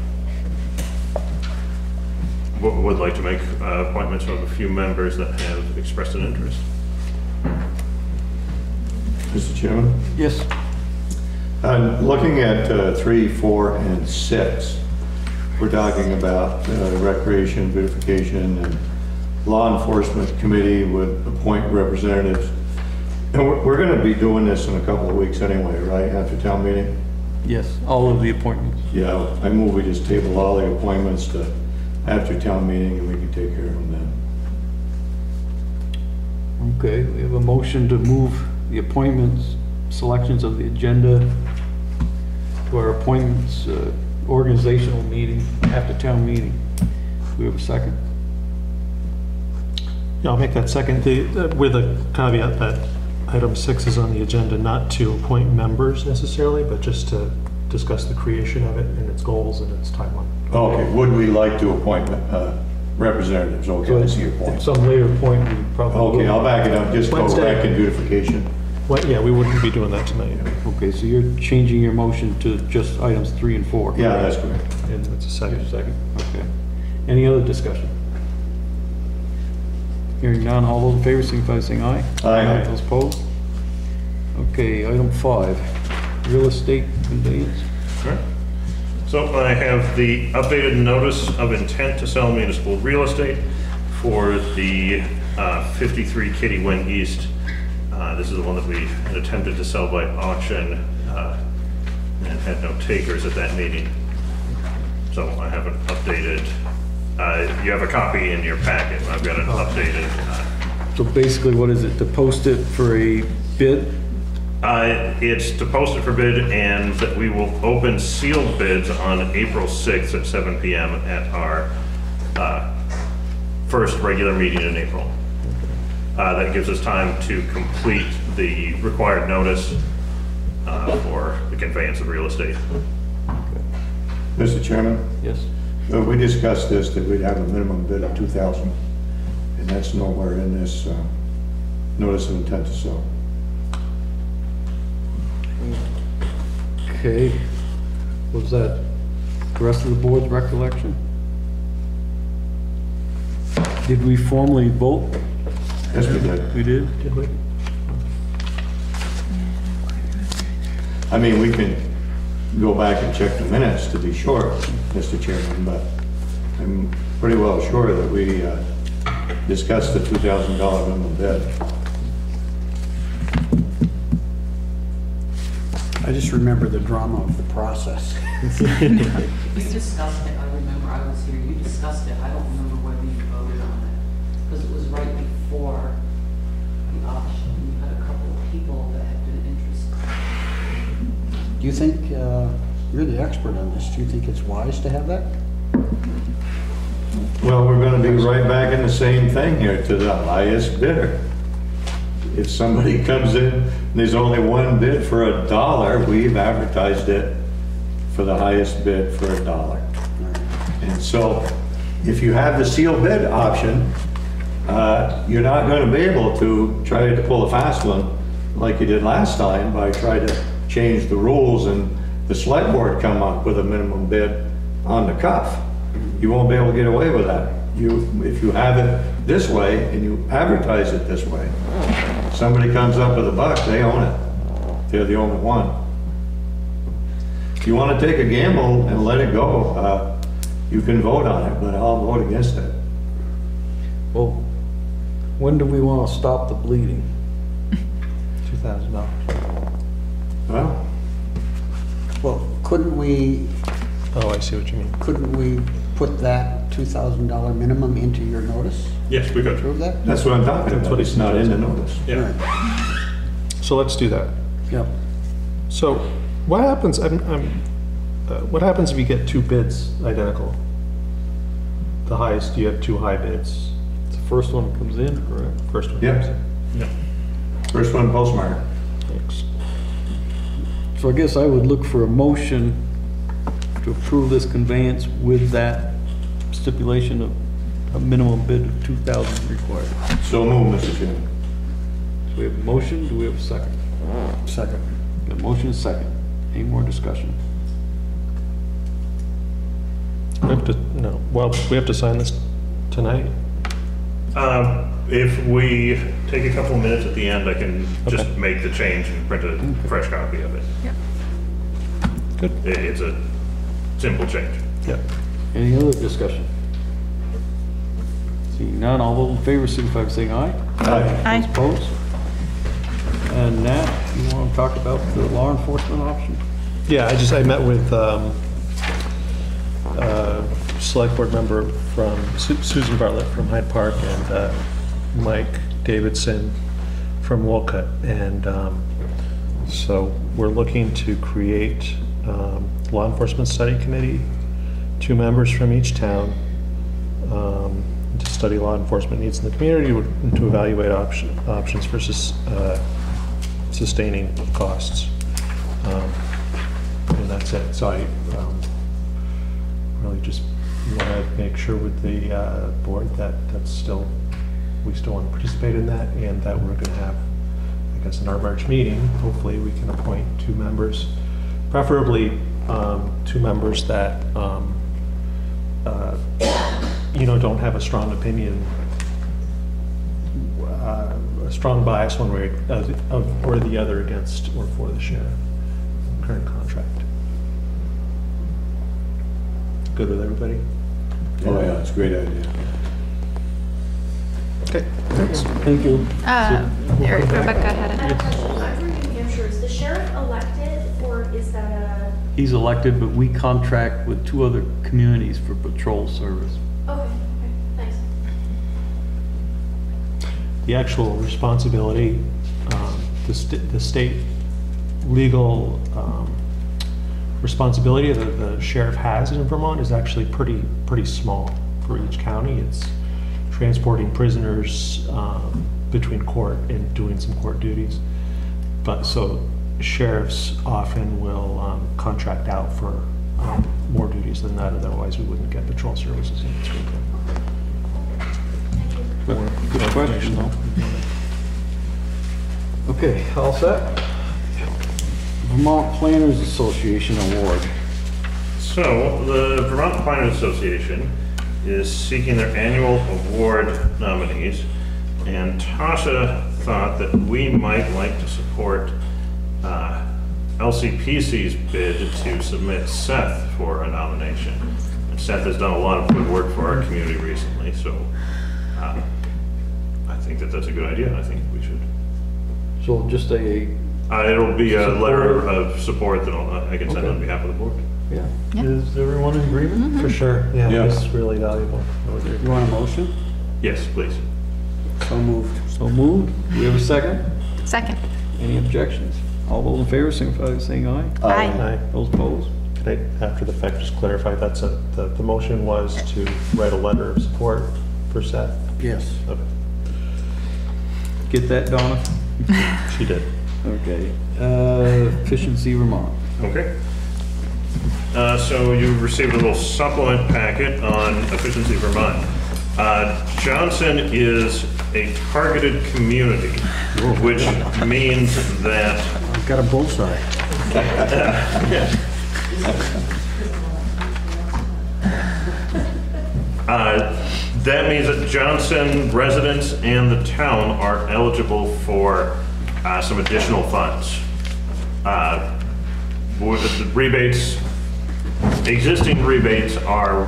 would would like to make uh, appointments of a few members that have expressed an interest. Mr. Chairman? Yes, Uh, Looking at uh, three, four, and six, we're talking about uh, recreation, beautification, and law enforcement committee would appoint representatives. And we're, we're gonna be doing this in a couple of weeks anyway, right, after town meeting? yes, all of the appointments. Yeah, I move we just table all the appointments to after town meeting, and we can take care of them then. Okay, we have a motion to move the appointments, selections of the agenda to our appointments, uh, organizational meeting, after town meeting. We have a second. Yeah, I'll make that second, the, the- with a caveat that item six is on the agenda not to appoint members necessarily, but just to discuss the creation of it and its goals and its timeline. Okay, would we like to appoint uh, representatives? Okay, I at see your at point. some later point, we probably will. Okay, I'll back it up, just go Wednesday. rec and beautification. Well, yeah, we wouldn't be doing that tonight. Okay, so you're changing your motion to just items three and four? Yeah, correct? that's correct. And it's a Second, second. second, okay. Any other discussion? Hearing none, all those in favor, signify by saying aye. Aye. Those opposed? Okay, item five, real estate conveyance. Alright. So I have the updated notice of intent to sell municipal real estate for the uh, 53 Kitty Wing East. Uh, This is the one that we had attempted to sell by auction uh, and had no takers at that meeting. So I have an updated, uh, you have a copy in your packet, I've got an updated uh, So basically, what is it, to post it for a bid? Uh, It's to post it for bid and that we will open sealed bids on April 6th at 7 PM at our uh, first regular meeting in April. Uh, That gives us time to complete the required notice uh, for the conveyance of real estate. Mr. Chairman, Yes? Uh, we discussed this, that we'd have a minimum bid of 2,000, and that's nowhere in this uh, notice of intent to sell. Okay, was that the rest of the board's recollection? Did we formally vote? Yes, we did. We did? Did we? I mean, we can go back and check the minutes to be sure, Mr. Chairman, but I'm pretty well sure that we uh, discussed the $2,000 minimum bid. I just remember the drama of the process. You discussed it, I remember, I was here, you discussed it, I don't remember whether you voted on it, because it was right before Do you think, uh, you're the expert on this, do you think it's wise to have that? Well, we're gonna be right back in the same thing here, to the highest bidder. If somebody comes in, and there's only one bid for a dollar, we've advertised it for the highest bid for a dollar. And so, if you have the sealed bid option, uh, you're not gonna be able to try to pull a fast one like you did last time by trying to change the rules and the select board come up with a minimum bid on the cuff. You won't be able to get away with that. You, if you have it this way and you advertise it this way, somebody comes up with a buck, they own it. They're the only one. If you want to take a gamble and let it go, uh, you can vote on it, but I'll vote against it. Well, when do we want to stop the bleeding? Two thousand dollars. Well, Well, couldn't we, Oh, I see what you mean. couldn't we put that $2,000 minimum into your notice? Yes, we could. Approve that? that's what I'm talking That's about. what It's he not in the notice. Yeah. Right. So let's do that. Yep. So what happens, I'm, I'm, uh, what happens if you get two bids identical? The highest, you have two high bids. The first one comes in, correct? First one. Yeah. comes in. Yeah. First one postmark. Thanks. So I guess I would look for a motion to approve this conveyance with that stipulation of a minimum bid of two thousand required. So move, Mr. Chairman. So we have a motion, do we have a second? Second. Got a motion and a second. Any more discussion? We have to, no, well, we have to sign this tonight. Um, If we take a couple minutes at the end, I can just Okay. make the change and print a fresh copy of it. Good. It- It's a simple change. Yeah. Any other discussion? Seeing none, all those in favor signify by saying aye. Aye. Aye. Opposed? And Nat, you want to talk about the law enforcement option? Yeah, I just, I met with, um, uh, select board member from, Su- Susan Bartlett from Hyde Park and, uh, Mike Davidson from Wolcott. And, um, so we're looking to create, um, law enforcement study committee, two members from each town, um, to study law enforcement needs in the community and to evaluate option, options versus, uh, sustaining costs. Um, and that's it. So I um, really just want to make sure with the uh, board that that's still, we still want to participate in that and that we're going to have, I guess, in our March meeting, hopefully we can appoint two members, preferably um, two members that, um, uh, you know, don't have a strong opinion uh, a strong bias one way or the other against or for the sheriff, current contract. Good with everybody? Oh, yeah, it's a great idea. Okay, thanks. Thank you. Uh, Eric, Rebecca had I have a, a question. I'm from New Hampshire. Is the sheriff elected or is that a, He's elected, but we contract with two other communities for patrol service. okay, okay, thanks. The actual responsibility, um, the st- the state legal um, responsibility that the sheriff has in Vermont is actually pretty, pretty small for each county. It's transporting prisoners um, between court and doing some court duties. But so sheriffs often will um, contract out for um, more duties than that, otherwise we wouldn't get patrol services in between them. Good good question, though. Okay, all set? Vermont Planners Association Award. So, the Vermont Planners Association is seeking their annual award nominees, and Tasha thought that we might like to support uh, LCPC's bid to submit Seth for a nomination. And Seth has done a lot of good work for our community recently, so uh, I think that that's a good idea, I think we should. So just a, Uh, It'll be a letter of support that I'll- I can send on Okay. behalf of the board. Yeah. Yeah. Is everyone in agreement? For sure, yeah, Yeah. is really valuable. I would agree. You want a motion? Yes, please. So moved. So moved. We have a second? Second. Any objections? All those in favor, signify by saying aye. Aye. Aye. Those opposed? Could I, after the fact, just clarify, that's a, the, the motion was to write a letter of support for Seth? Yes. Okay, Get that, Donna? she did. Okay. Uh, Efficiency Vermont. Okay. Uh, So you received a little supplement packet on Efficiency Vermont. Uh, Johnson is a targeted community, which means that I've got a bullseye. Uh, That means that Johnson residents and the town are eligible for uh, some additional funds. Uh, the Rebates, existing rebates are,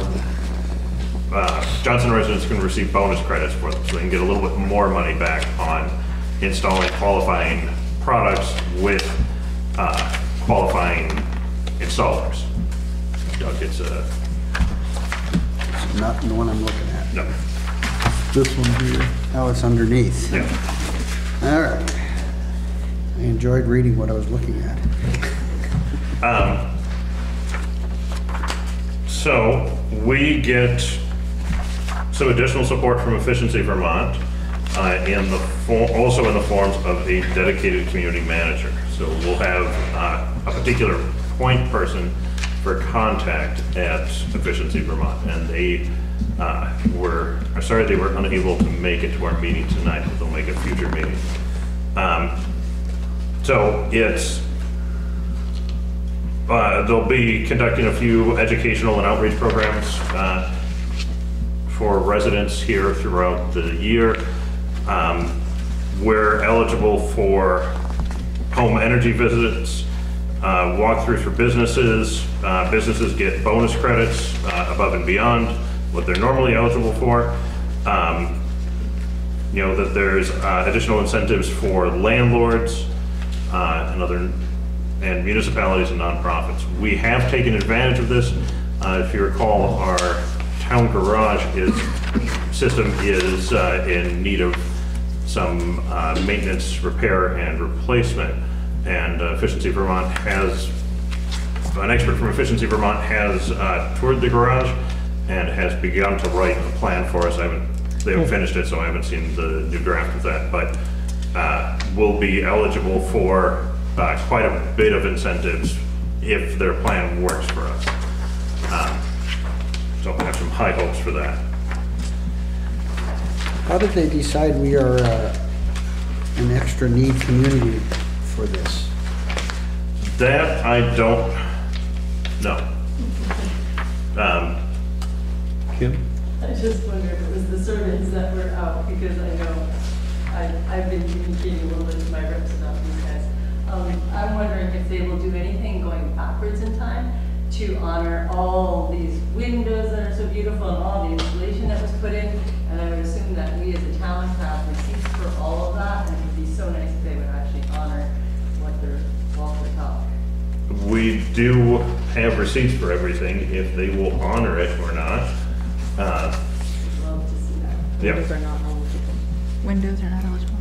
uh, Johnson residents can receive bonus credits for them, so they can get a little bit more money back on installing qualifying products with uh, qualifying installers. Doug gets a, Not the one I'm looking at. no, This one here. Oh, it's underneath. yeah. All right. I enjoyed reading what I was looking at. Um, So we get some additional support from Efficiency Vermont uh, in the, also in the forms of a dedicated community manager. So we'll have uh, a particular point person for contact at Efficiency Vermont. And they uh, were, I'm sorry they were unable to make it to our meeting tonight, but they'll make a future meeting. Um, So it's uh, They'll be conducting a few educational and outreach programs uh, for residents here throughout the year. Um, We're eligible for home energy visits, uh, walkthroughs for businesses. Uh, Businesses get bonus credits uh, above and beyond what they're normally eligible for. Um, you know, that there's uh, additional incentives for landlords uh, and other, and municipalities and nonprofits. We have taken advantage of this. Uh, If you recall, our town garage is, system is uh, in need of some uh, maintenance, repair, and replacement. And uh, Efficiency Vermont has an expert from Efficiency Vermont has uh, toured the garage and has begun to write a plan for us. I haven't, they haven't finished it, so I haven't seen the new draft of that, but uh, we'll be eligible for uh, quite a bit of incentives if their plan works for us. Um, So I have some high hopes for that. How did they decide we are uh, an extra need community for this? That I don't know. Um, Kim? I just wondered if it was the surveys that were out, because I know, I, I've been communicating a little bit with my reps about these guys. Um, I'm wondering if they will do anything going backwards in time to honor all these windows that are so beautiful and all the insulation that was put in. And I would assume that we as a town have receipts for all of that, and it would be so nice if they would actually honor what they're, walk the talk. We do have receipts for everything, if they will honor it or not. Uh, Love to see that. Yep. Windows are not eligible. Windows are not eligible.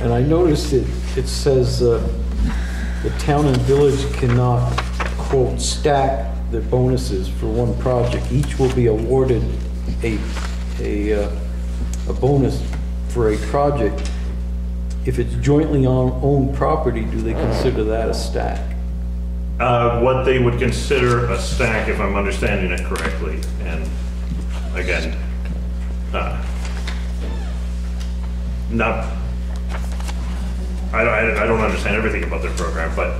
And I noticed it, it says, uh, the town and village cannot, quote, stack their bonuses for one project. Each will be awarded a, a, uh, a bonus for a project. If it's jointly on, owned property, do they consider that a stack? uh, What they would consider a stack, if I'm understanding it correctly, and again, uh, not, I, I I don't understand everything about their program, but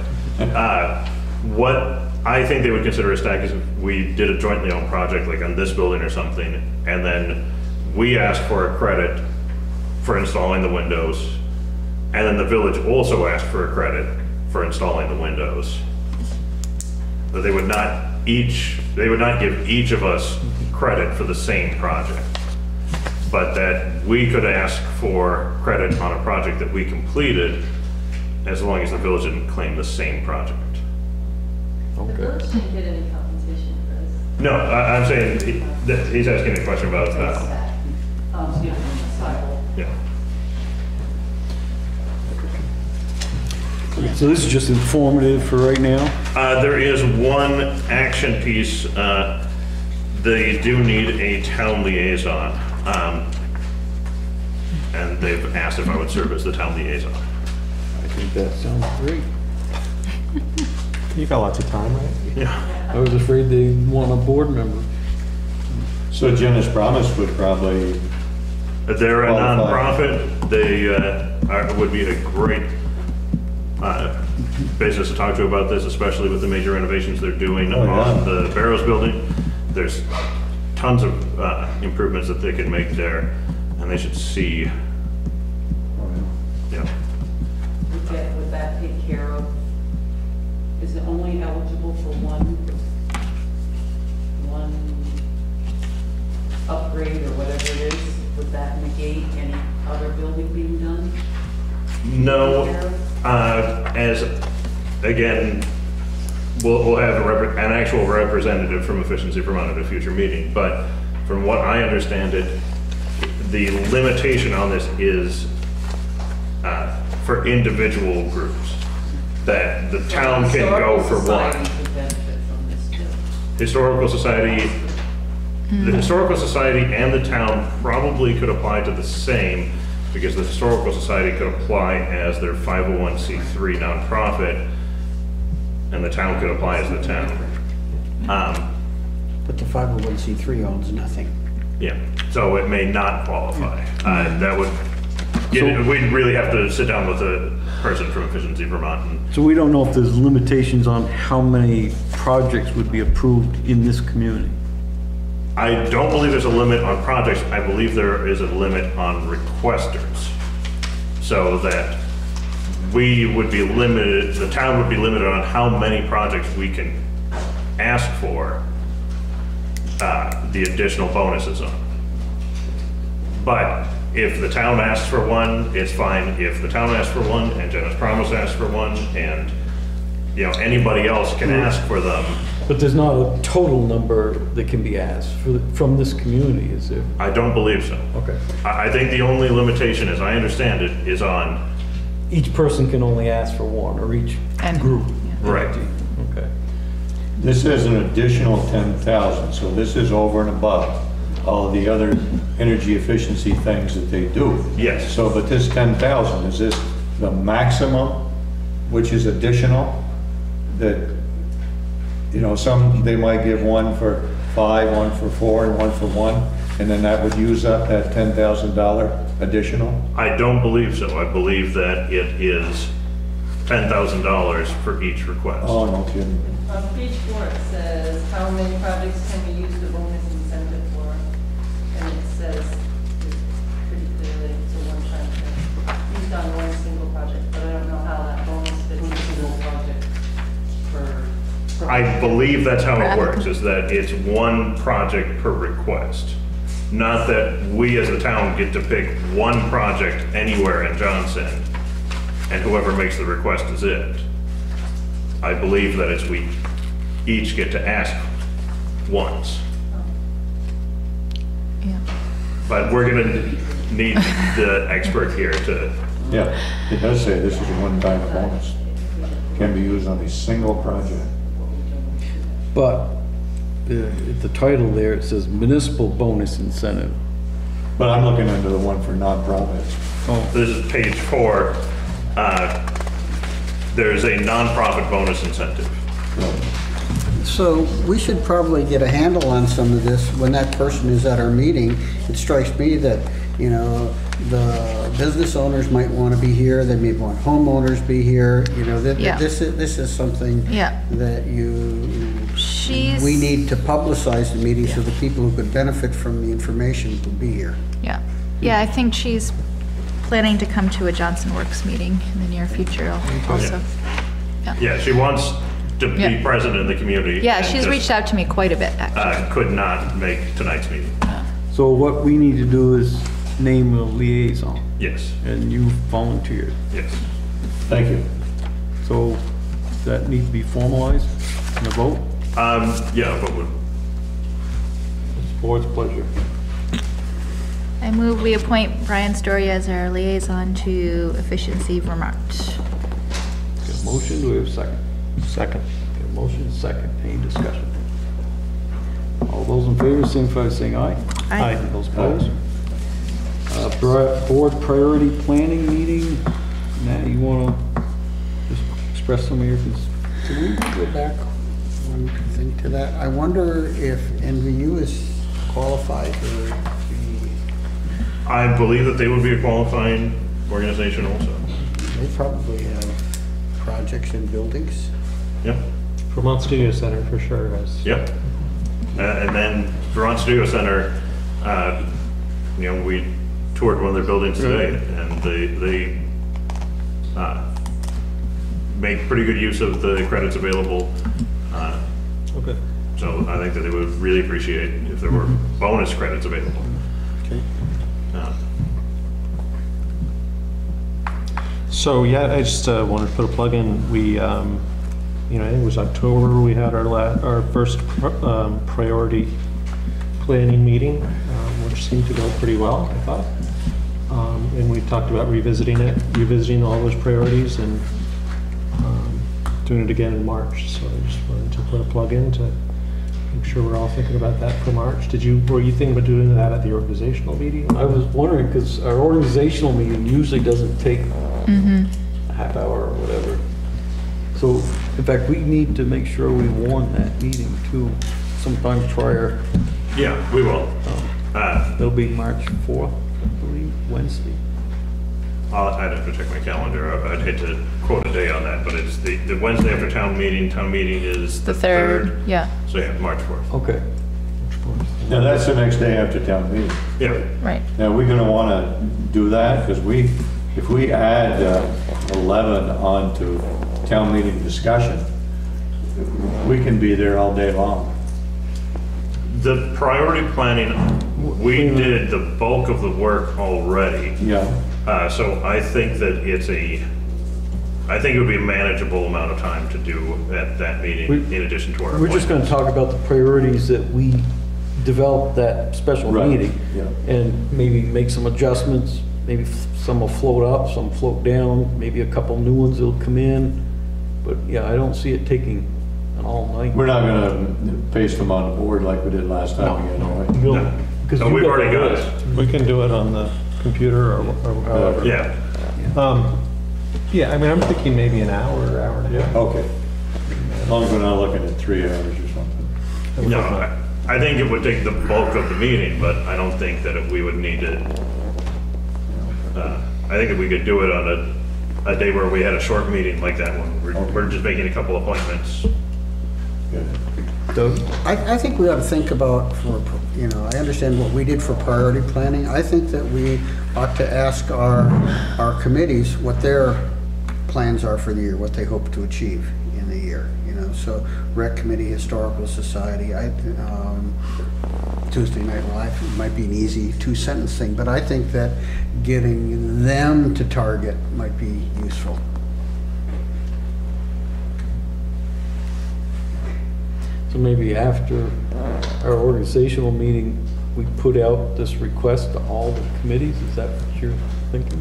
uh, what I think they would consider a stack is if we did a jointly owned project, like on this building or something, and then we asked for a credit for installing the windows, and then the village also asked for a credit for installing the windows. But they would not each, they would not give each of us credit for the same project but that we could ask for credit on a project that we completed as long as the village didn't claim the same project. The Okay. village didn't get any compensation for this. No, I, I'm saying, he- that- he's asking a question about, that. Um, yeah, sidewalk. yeah. So this is just informative for right now? Uh, there is one action piece, uh, they do need a town liaison. Um, and they've asked if I would serve as the town liaison. I think that sounds great. You got lots of time, right? Yeah. I was afraid they want a board member. So Jenna's Promise would probably, They're a Qualified. nonprofit. They uh, are, would be a great uh, basis to talk to about this, especially with the major renovations they're doing Oh, yeah. on the Barrows Building. There's tons of uh, improvements that they could make there, and they should see, yeah. Would that, would that take care of, is it only eligible for one, one upgrade or whatever it is? Would that negate any other building being done? No, uh, as, again, we'll, we'll have a rep- an actual representative from Efficiency Vermont at a future meeting, but from what I understand it, the limitation on this is, uh, for individual groups, that the town can go for one. Society could benefit from this too. Historical Society, the Historical Society and the town probably could apply to the same, because the Historical Society could apply as their 501c3 nonprofit, and the town could apply as the town. Um, But the 501c3 owns nothing. Yeah, so it may not qualify. Uh, That would, yeah, we'd really have to sit down with a person from Efficiency Vermont and So we don't know if there's limitations on how many projects would be approved in this community? I don't believe there's a limit on projects, I believe there is a limit on requesters. So that we would be limited, the town would be limited on how many projects we can ask for uh, the additional bonuses on. But if the town asks for one, it's fine. If the town asks for one and Jenna's Promise asks for one and, you know, anybody else can ask for them, But there's not a total number that can be asked for, the- from this community, is there? I don't believe so. Okay. I, I think the only limitation, as I understand it, is on, Each person can only ask for one, or each And- group? Right. Okay. this is an additional 10,000, so this is over and above all the other energy efficiency things that they do. Yes. So, but this 10,000, is this the maximum, which is additional? That, you know, some, they might give one for five, one for four, and one for one, and then that would use up that $10,000 additional? I don't believe so. I believe that it is ten thousand dollars for each request. Oh, no kidding. On page four, it says, how many projects can we use the bonus incentive for? And it says, it's pretty clearly, it's a one-time thing. Used on one single project, but I don't know how that bonus fits One into single the project per. per- I believe that's how it works, is that it's one project per request. Not that we as a town get to pick one project anywhere in Johnson, and whoever makes the request is it. I believe that it's we each get to ask once. Yeah. But we're gonna need the expert here to, Yeah, it does say this is a one-time bonus. Can be used on a single project. But the, the title there, it says municipal bonus incentive. But I'm looking into the one for nonprofits. this is page four. Uh, There's a nonprofit bonus incentive. So we should probably get a handle on some of this when that person is at our meeting. It strikes me that you know, the business owners might want to be here, they may want homeowners be here, you know, that, Yeah. this is, this is something Yeah. that you, She's. we need to publicize the meeting so the people who could benefit from the information will be here. Yeah, yeah, I think she's planning to come to a Johnson Works meeting in the near future also. Yeah, she wants to be Yeah. present in the community. Yeah, and she's just, reached out to me quite a bit, actually. Uh, could not make tonight's meeting. So what we need to do is name a liaison, Yes, and you volunteered. yes. Thank you. So does that needs to be formalized in a vote? Um, yeah, but would, It's the board's pleasure. I move we appoint Brian Story as our liaison to Efficiency Vermont. Got a motion, do we have a second? Second. Got a motion, second, any discussion? All those in favor, signify by saying aye. Aye. Those opposed? Uh, bri- Board priority planning meeting, Nat, you wanna just express some of your, concerns? Can we go back one thing to that? I wonder if NVU is qualified or the I believe that they would be a qualifying organization also. They probably have projects and buildings. Yep, Vermont Studio Center for sure has. yep. Uh, and then Vermont Studio Center, uh, you know, we toured one of their buildings today and they, they, uh, make pretty good use of the credits available. Uh, Okay. So I think that they would really appreciate if there were bonus credits available. Okay. Uh, So, yeah, I just uh, wanted to put a plug in. We, um, you know, I think it was October, we had our la, our first pr- um, priority planning meeting, um, which seemed to go pretty well, I thought. Um, And we talked about revisiting it, revisiting all those priorities and um, doing it again in March. So I just wanted to put a plug in to make sure we're all thinking about that for March. Did you, were you thinking about doing that at the organizational meeting? I was wondering, because our organizational meeting usually doesn't take a half hour or whatever. So, in fact, we need to make sure we warn that meeting too, sometime prior. Yeah, we will. Um, Uh, It'll be March 4th, I believe, Wednesday. I'll, I'd have to check my calendar. I- I'd hate to quote a day on that, but it's the, the Wednesday after town meeting. Town meeting is The third, yeah, So yeah, March 4th. Okay. Now, that's the next day after town meeting. Yeah, right. Now, we're gonna wanna do that, because we, if we add uh, 11 onto town meeting discussion, we can be there all day long. the priority planning, we did the bulk of the work already. Yeah, Uh, so I think that it's a, I think it would be a manageable amount of time to do at that meeting We- in addition to our We're just gonna talk about the priorities that we developed that special Right, meeting. yeah. And maybe make some adjustments, maybe f- some will float up, some float down, maybe a couple new ones will come in. But yeah, I don't see it taking an all night. we're not gonna paste them on the board like we did last time, you know, right? No, No. 'Cause No, you we've got already the got list. it. We can do it on the computer or or however. Yeah, Um, yeah, I mean, I'm thinking maybe an hour, or hour and a half. Okay. As long as we're not looking at three hours or something. no, I, I think it would take the bulk of the meeting, but I don't think that it- we would need to. Uh, I think if we could do it on a, a day where we had a short meeting like that one, we're, we're just making a couple appointments. Good. Doug? I, I think we ought to think about, for, you know, I understand what we did for priority planning. I think that we ought to ask our, our committees what their plans are for the year, what they hope to achieve in the year, you know, so rec committee, historical society, I, um, Tuesday Night Live might be an easy two-sentence thing, but I think that getting them to target might be useful. So maybe after our organizational meeting, we put out this request to all the committees, is that what you're thinking?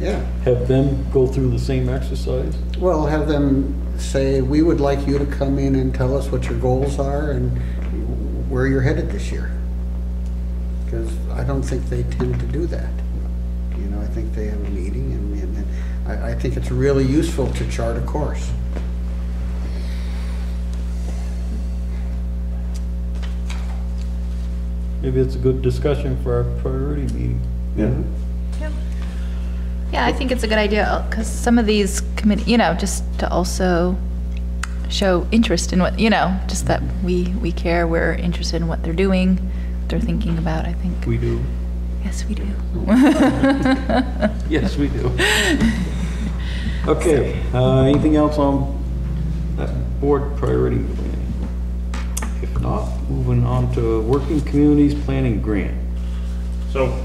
Yeah. Have them go through the same exercise? Well, have them say, we would like you to come in and tell us what your goals are and where you're headed this year. Because I don't think they tend to do that. You know, I think they have a meeting and, and and I, I think it's really useful to chart a course. Maybe it's a good discussion for our priority meeting. Yeah. Yeah, I think it's a good idea, because some of these committee, you know, just to also show interest in what, you know, just that we, we care, we're interested in what they're doing, what they're thinking about, I think. We do. Yes, we do. Yes, we do. Okay, uh, anything else on that board priority planning? If not, moving on to working communities planning grant. So,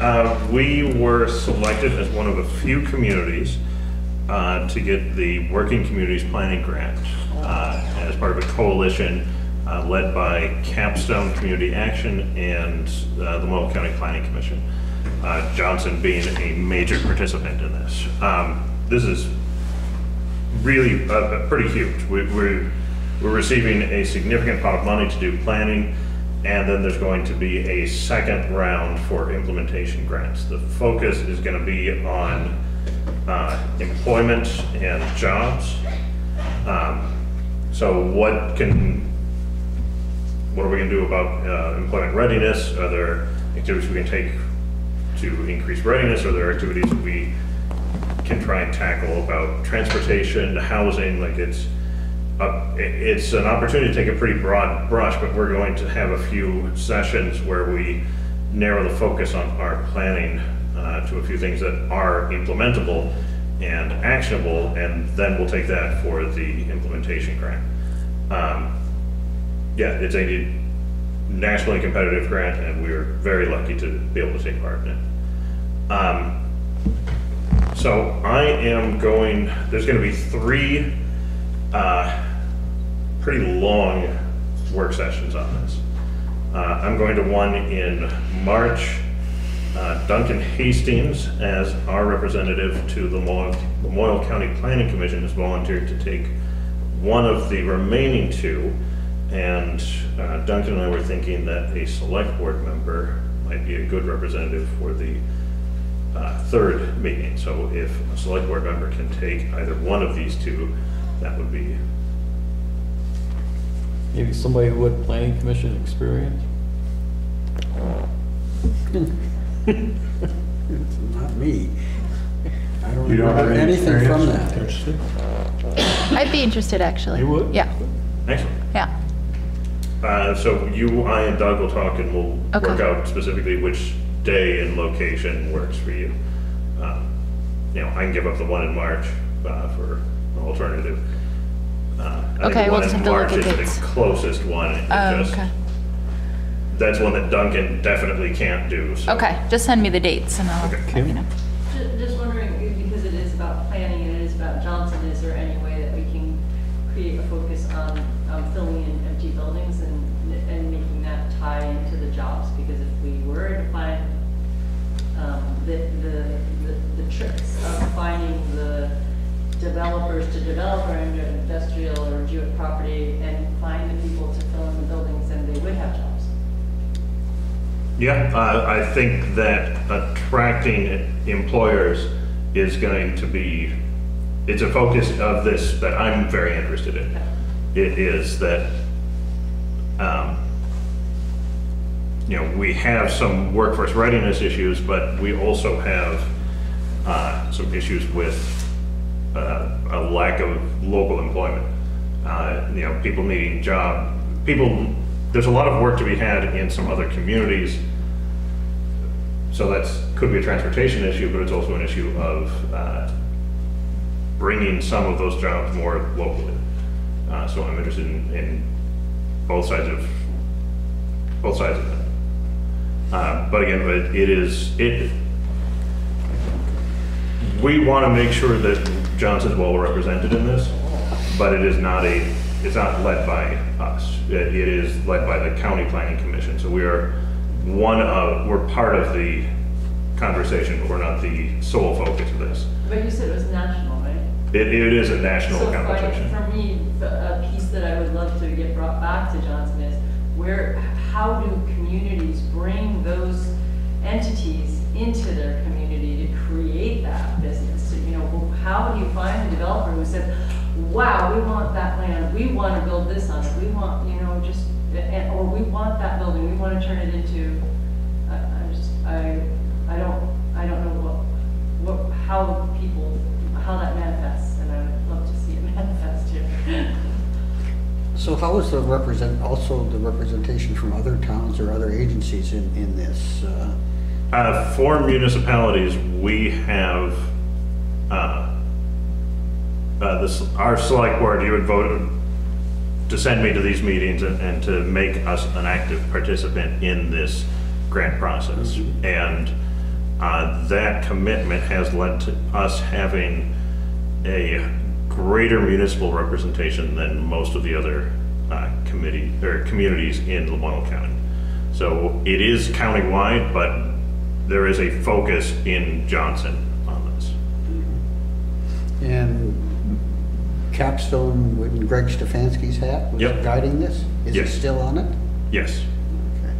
uh, we were selected as one of a few communities uh, to get the Working Communities Planning Grant uh, as part of a coalition uh, led by Capstone Community Action and uh, the Lamoille County Planning Commission. Uh, Johnson being a major participant in this. Um, This is really pretty huge. We- We're, we're receiving a significant pot of money to do planning, and then there's going to be a second round for implementation grants. The focus is going to be on uh, employment and jobs. Um, So what can, what are we going to do about uh, employment readiness? Are there activities we can take to increase readiness? Are there activities we can try and tackle about transportation, housing, like it's, uh, it's an opportunity to take a pretty broad brush, but we're going to have a few sessions where we narrow the focus on our planning uh, to a few things that are implementable and actionable, and then we'll take that for the implementation grant. Um, Yeah, it's a nationally competitive grant, and we're very lucky to be able to take part in it. Um, so I am going, there's gonna be three, uh, pretty long work sessions on this. Uh, I'm going to one in March. Uh, Duncan Hastings, as our representative to the the County Planning Commission, has volunteered to take one of the remaining two. And uh, Duncan and I were thinking that a select board member might be a good representative for the uh, third meeting. So if a select board member can take either one of these two, that would be, Maybe somebody who had planning commission experience? Not me. I don't You don't have remember any anything from experience? that. I'd be interested, actually. You would? Yeah, excellent. yeah. Uh, So you, I, and Doug will talk and we'll work Okay. out specifically which day and location works for you. Um, You know, I can give up the one in March uh, for an alternative. Uh, I think Okay, the we'll one just in have to look March at is dates. The closest one. It Oh, just- okay. That's one that Duncan definitely can't do, so. Okay, just send me the dates and I'll, Okay. let you know. Ju- Just wondering, because it is about planning and it is about Johnson, is there any way that we can create a focus on um, filling in empty buildings and, and making that tie into the jobs? Because if we were to find um, the, the, the- the tricks of finding the developers to develop our industrial or geo property and find the people to fill in the buildings, then they would have jobs. Yeah, uh, I think that attracting employers is going to be, it's a focus of this that I'm very interested in. It is that, um, you know, we have some workforce readiness issues, but we also have uh, some issues with uh, a lack of local employment. Uh, You know, people needing job, people, there's a lot of work to be had in some other communities. So that's, could be a transportation issue, but it's also an issue of uh, bringing some of those jobs more locally. Uh, So I'm interested in, in both sides of, both sides of that. Uh, But again, it it is, it, we want to make sure that Johnson's well represented in this, but it is not a, it's not led by us. It it is led by the county planning commission. So we are one of, we're part of the conversation, but we're not the sole focus of this. But you said it was national, right? It, it is a national So for- conversation. For me, the- a piece that I would love to get brought back to Johnson is where, how do communities bring those entities into their community to create that business? how do you find a developer who said, wow, we want that land, we want to build this on it, we want, you know, just, and, or we want that building, we want to turn it into, I, I just, I, I don't, I don't know what, what, how people, how that manifests, and I would love to see it manifest here. So how is the represent, also the representation from other towns or other agencies in, in this? uh, Uh, for municipalities, we have, uh, uh, this, our select board, you would vote to send me to these meetings and, and to make us an active participant in this grant process. And, uh, that commitment has led to us having a greater municipal representation than most of the other, uh, committee, or communities in Lamoille County. So it is countywide, but there is a focus in Johnson on this. And Capstone, when Greg Stefanski's hat was Yep. guiding this? Is it Yes. still on it? Yes, Okay.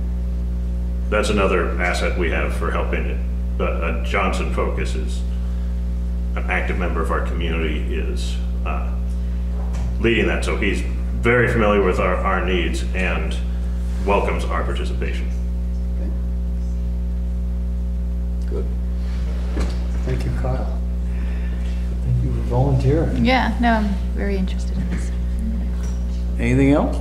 that's another asset we have for helping it. But uh, Johnson Focus is an active member of our community is uh, leading that. So he's very familiar with our, our needs and welcomes our participation. Okay. Good. Thank you, Kyle. Thank you for volunteering. Yeah, no, I'm very interested in this. Anything else?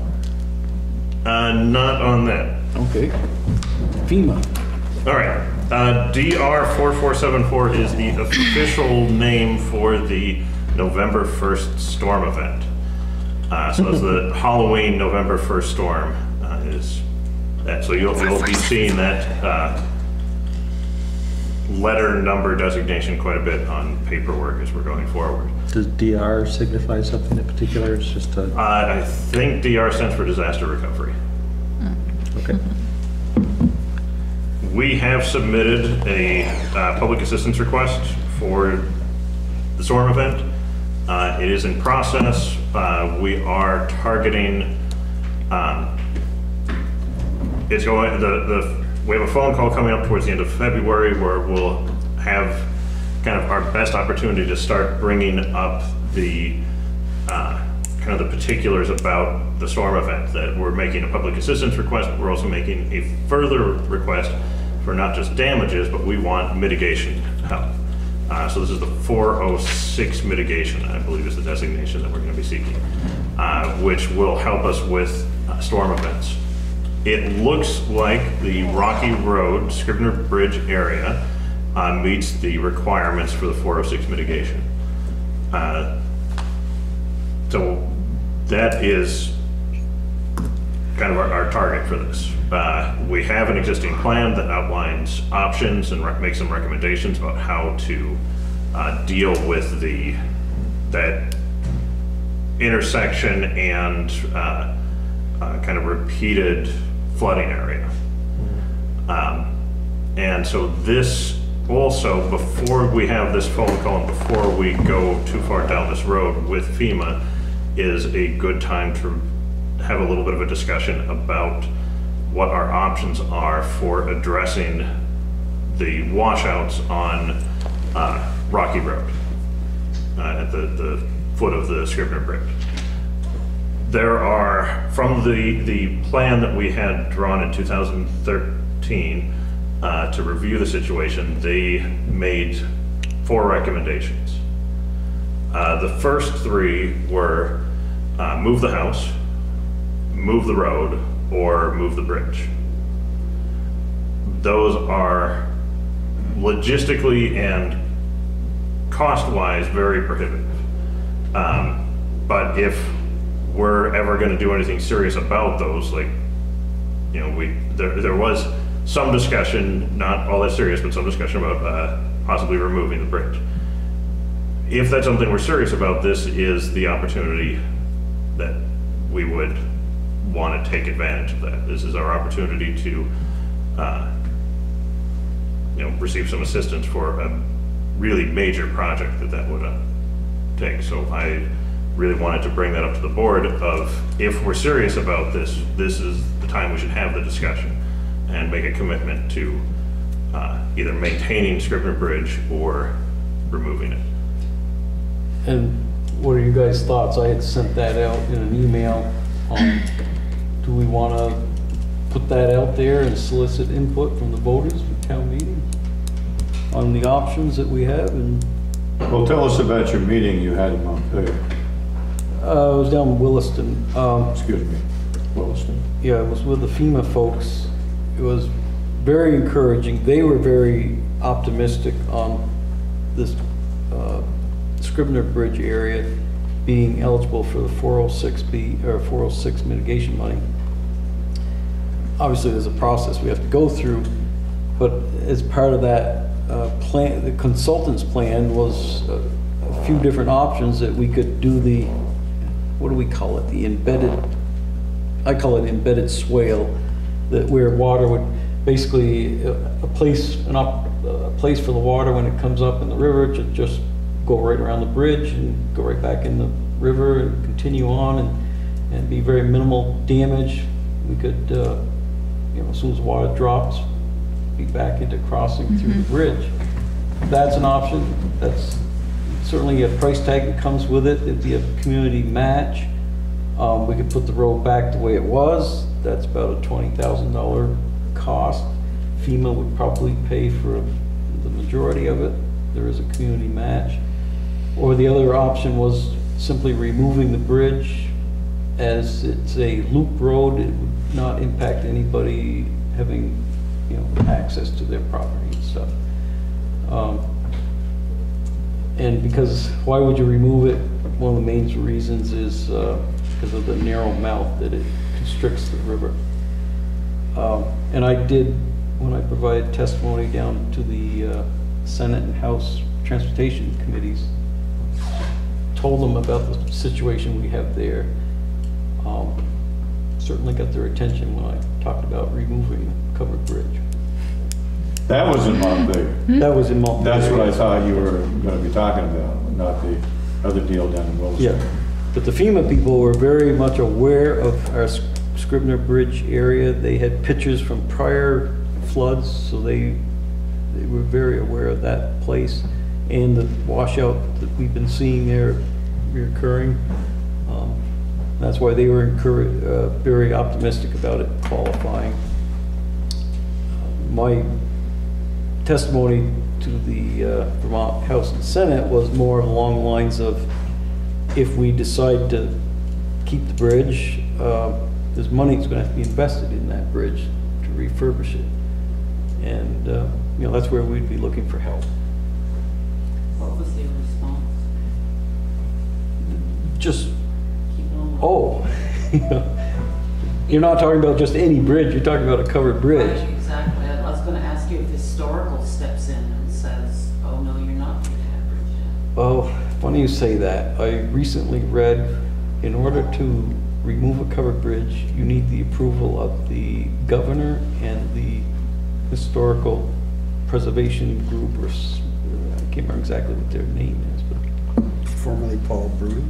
Uh, Not on that. Okay. FEMA. All right. Uh, DR 4474 is the official name for the November 1st storm event. Uh, so it's the Halloween November 1st storm uh, is that. So you'll, you'll be seeing that uh, letter number designation quite a bit on paperwork as we're going forward. Does DR signify something in particular? It's just a, Uh, I think DR stands for disaster recovery. okay. We have submitted a uh, public assistance request for the storm event. Uh, It is in process. Uh, We are targeting, um, it's going, the, the, we have a phone call coming up towards the end of February where we'll have kind of our best opportunity to start bringing up the, uh, kind of the particulars about the storm event, that we're making a public assistance request, but we're also making a further request for not just damages, but we want mitigation help. Uh, So this is the 406 mitigation, I believe is the designation that we're going to be seeking, uh, which will help us with uh, storm events. It looks like the Rocky Road, Scribner Bridge area uh, meets the requirements for the 406 mitigation. Uh, So that is kind of our, our target for this. Uh, We have an existing plan that outlines options and makes some recommendations about how to uh, deal with the, that intersection and uh, uh, kind of repeated flooding area. Um, And so this also, before we have this phone call and before we go too far down this road with FEMA, is a good time to have a little bit of a discussion about what our options are for addressing the washouts on uh, Rocky Road, uh, at the, the foot of the Scribner Bridge. There are, from the, the plan that we had drawn in 2013 uh, to review the situation, they made four recommendations. Uh, The first three were uh, move the house, move the road, or move the bridge. Those are logistically and cost-wise very prohibitive. Um, But if we're ever gonna do anything serious about those, like, you know, we, there, there was some discussion, not all that serious, but some discussion about uh, possibly removing the bridge. If that's something we're serious about, this is the opportunity that we would want to take advantage of that. This is our opportunity to, uh, you know, receive some assistance for a really major project that that would uh, take. So I really wanted to bring that up to the board of, if we're serious about this, this is the time we should have the discussion and make a commitment to uh, either maintaining Scribner Bridge or removing it. And what are you guys' thoughts? I had sent that out in an email. Um, Do we want to put that out there and solicit input from the voters for town meeting? On the options that we have and, Well, tell us about your meeting you had in Montpelier. Uh, I was down in Williston. Um, Excuse me, Williston. Yeah, it was with the FEMA folks. It was very encouraging. They were very optimistic on this uh, Scribner Bridge area being eligible for the 406B, or 406 mitigation money. Obviously, there's a process we have to go through, but as part of that uh, plan, the consultant's plan was a a few different options that we could do the, what do we call it? The embedded I call it embedded swale, that where water would, basically, a a place, an op, a place for the water when it comes up in the river to just go right around the bridge and go right back in the river and continue on and, and be very minimal damage. We could, uh, you know, as soon as water drops, be back into crossing through the bridge. That's an option. That's certainly a price tag that comes with it. It'd be a community match. Um, we could put the road back the way it was. That's about a twenty thousand dollar cost. FEMA would probably pay for the majority of it. There is a community match. Or the other option was simply removing the bridge as it's a loop road. It would not impact anybody having, you know, access to their property and stuff. Um, and because, why would you remove it? One of the main reasons is uh, because of the narrow mouth that it constricts the river. Um, And I did, when I provided testimony down to the uh, Senate and House Transportation Committees, told them about the situation we have there. Um, Certainly got their attention when I talked about removing the covered bridge. That was in Montpelier. That was in Montpelier. That's what I thought you were gonna be talking about, not the other deal down in Williston. Yeah, but the FEMA people were very much aware of our Scribner Bridge area. They had pictures from prior floods, so they, they were very aware of that place and the washout that we've been seeing there reoccurring. Um, That's why they were uh, very optimistic about it qualifying. My testimony to the uh, Vermont House and Senate was more along the lines of, if we decide to keep the bridge, uh, there's money that's gonna have to be invested in that bridge to refurbish it. And, uh, you know, that's where we'd be looking for help. What was the response? Just, Keep on. oh, you're not talking about just any bridge, you're talking about a covered bridge. Right, Exactly. Historical steps in and says, oh, no, you're not gonna have bridge down. Well, funny you say that. I recently read, in order to remove a covered bridge, you need the approval of the governor and the historical preservation group, or, s- I can't remember exactly what their name is, but, Formerly Paul Bruhn,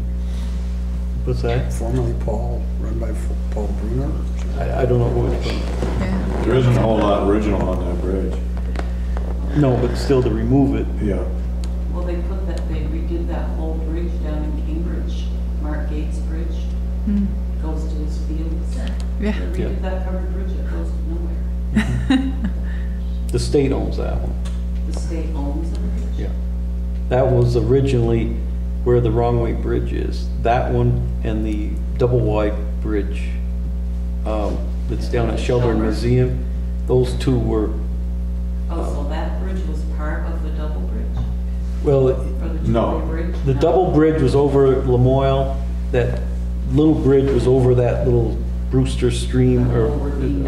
what's that? formerly Paul, run by F- Paul Bruhn. I, I don't know who it's Yeah. There isn't a whole lot original on that bridge. From. No, but still to remove it, Yeah. Well, they put that, they redid that whole bridge down in Cambridge, Mark Gates Bridge, Hmm. goes to his fields. They Yeah. redid that covered bridge, it goes to nowhere. the state owns that one. The state owns the bridge? Yeah. That was originally where the wrong-way bridge is. That one and the double-wide bridge um, that's down at Shelburne Museum, those two were, Oh, so that bridge was part of the double bridge? well, For the No. two-way bridge? the No. double bridge was over Lamoille, that little bridge was over that little Brewster stream, or,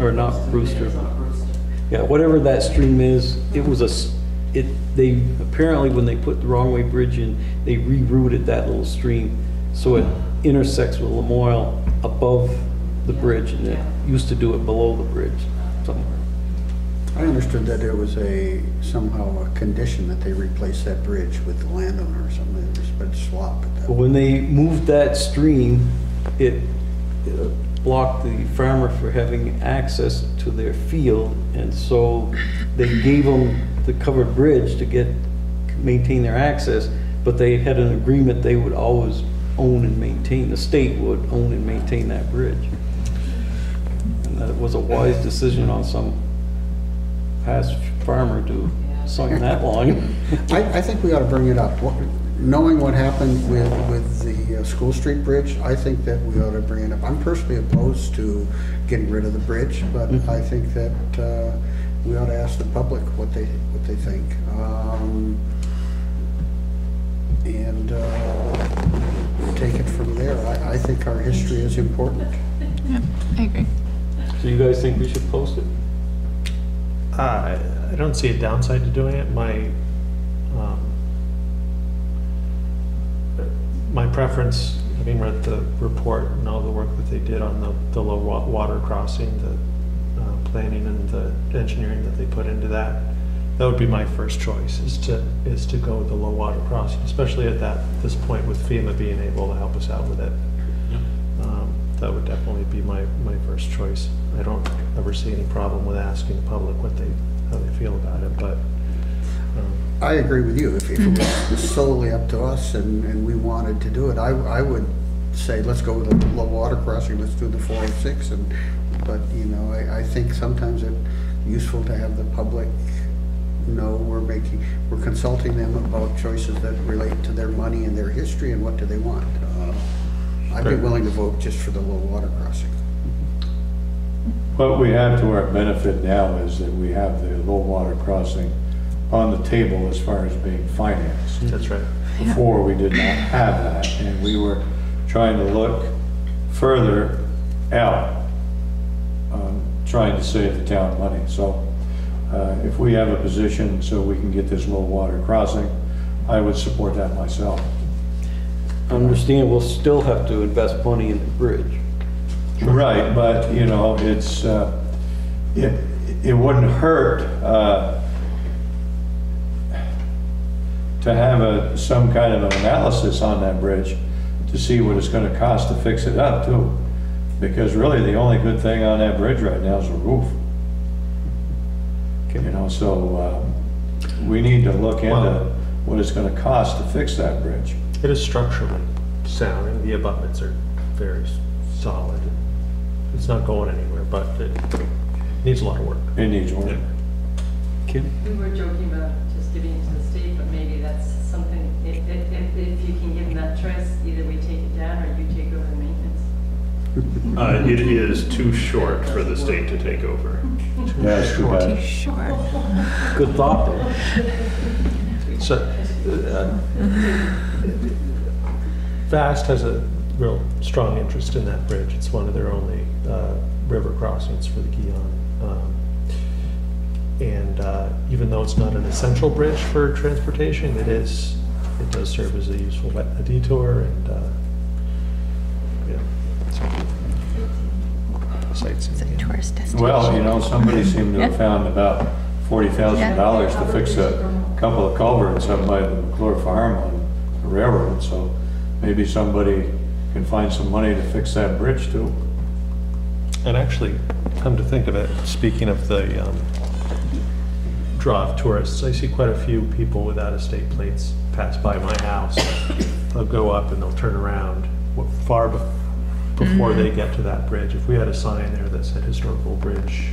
or not Brewster. It's not Brewster. Yeah, whatever that stream is, it was a, s- it, they, apparently when they put the wrong-way bridge in, they rerouted that little stream, so it intersects with Lamoille above the bridge, and it used to do it below the bridge somewhere. I understood that there was a, somehow a condition that they replace that bridge with the landowner or something, there was swap when they moved that stream, it uh, blocked the farmer for having access to their field, and so they gave them the covered bridge to get, maintain their access, but they had an agreement they would always own and maintain, the state would own and maintain that bridge. And that was a wise decision on some past farmer to sign that line. I, I think we ought to bring it up. What- knowing what happened with, with the uh, School Street Bridge, I think that we ought to bring it up. I'm personally opposed to getting rid of the bridge, but I think that uh, we ought to ask the public what they, what they think. Um, And uh, take it from there. I, I think our history is important. Yeah, I agree. So you guys think we should post it? Uh, I don't see a downside to doing it. My, um, my preference, having read the report and all the work that they did on the, the low wa- water crossing, the uh, planning and the engineering that they put into that, that would be my first choice, is to, is to go with the low water crossing, especially at that, this point with FEMA being able to help us out with it. That would definitely be my, my first choice. I don't ever see any problem with asking the public what they, how they feel about it, but, um, I agree with you. If, if it was solely up to us and, and we wanted to do it, I, I would say, let's go with the low water crossing, let's do the four oh six and, but, you know, I, I think sometimes it's useful to have the public know we're making, we're consulting them about choices that relate to their money and their history and what do they want. I'd be Right. willing to vote just for the low water crossing. What we have to our benefit now is that we have the low water crossing on the table as far as being financed. that's right. Before, we did not have that, and we were trying to look further out, um, trying to save the town money. So uh, if we have a position so we can get this low water crossing, I would support that myself. I understand we'll still have to invest money in the bridge. Right, but, you know, it's, uh, it, it wouldn't hurt, uh, to have a, some kind of an analysis on that bridge to see what it's gonna cost to fix it up too. Because really, the only good thing on that bridge right now is the roof. You know, so, um, we need to look into what it's gonna cost to fix that bridge. It is structurally sound, and the abutments are very solid. It's not going anywhere, but it needs a lot of work. It needs work. Kim? We were joking about just giving it to the state, but maybe that's something, if, if, if- if you can give them that choice, either we take it down or you take over the maintenance. Uh, It is too short for the state to take over. Yeah, it's too bad. Sure. Good thought, though. So, uh, VAST has a real strong interest in that bridge. It's one of their only uh, river crossings for the Guion. Um, And uh, even though it's not an essential bridge for transportation, it is, it does serve as a useful wet- a detour and, uh, yeah. so, It's a Sightseeing. tourist destination. Well, you know, somebody seemed to have found about forty thousand dollars to fix a couple of culverts up by the McClure Farm on the railroad, so maybe somebody can find some money to fix that bridge too. And actually, come to think of it, speaking of the um, draw of tourists, I see quite a few people with out-of-state plates pass by my house. They'll go up and they'll turn around far bef- before they get to that bridge. If we had a sign there that said historical bridge,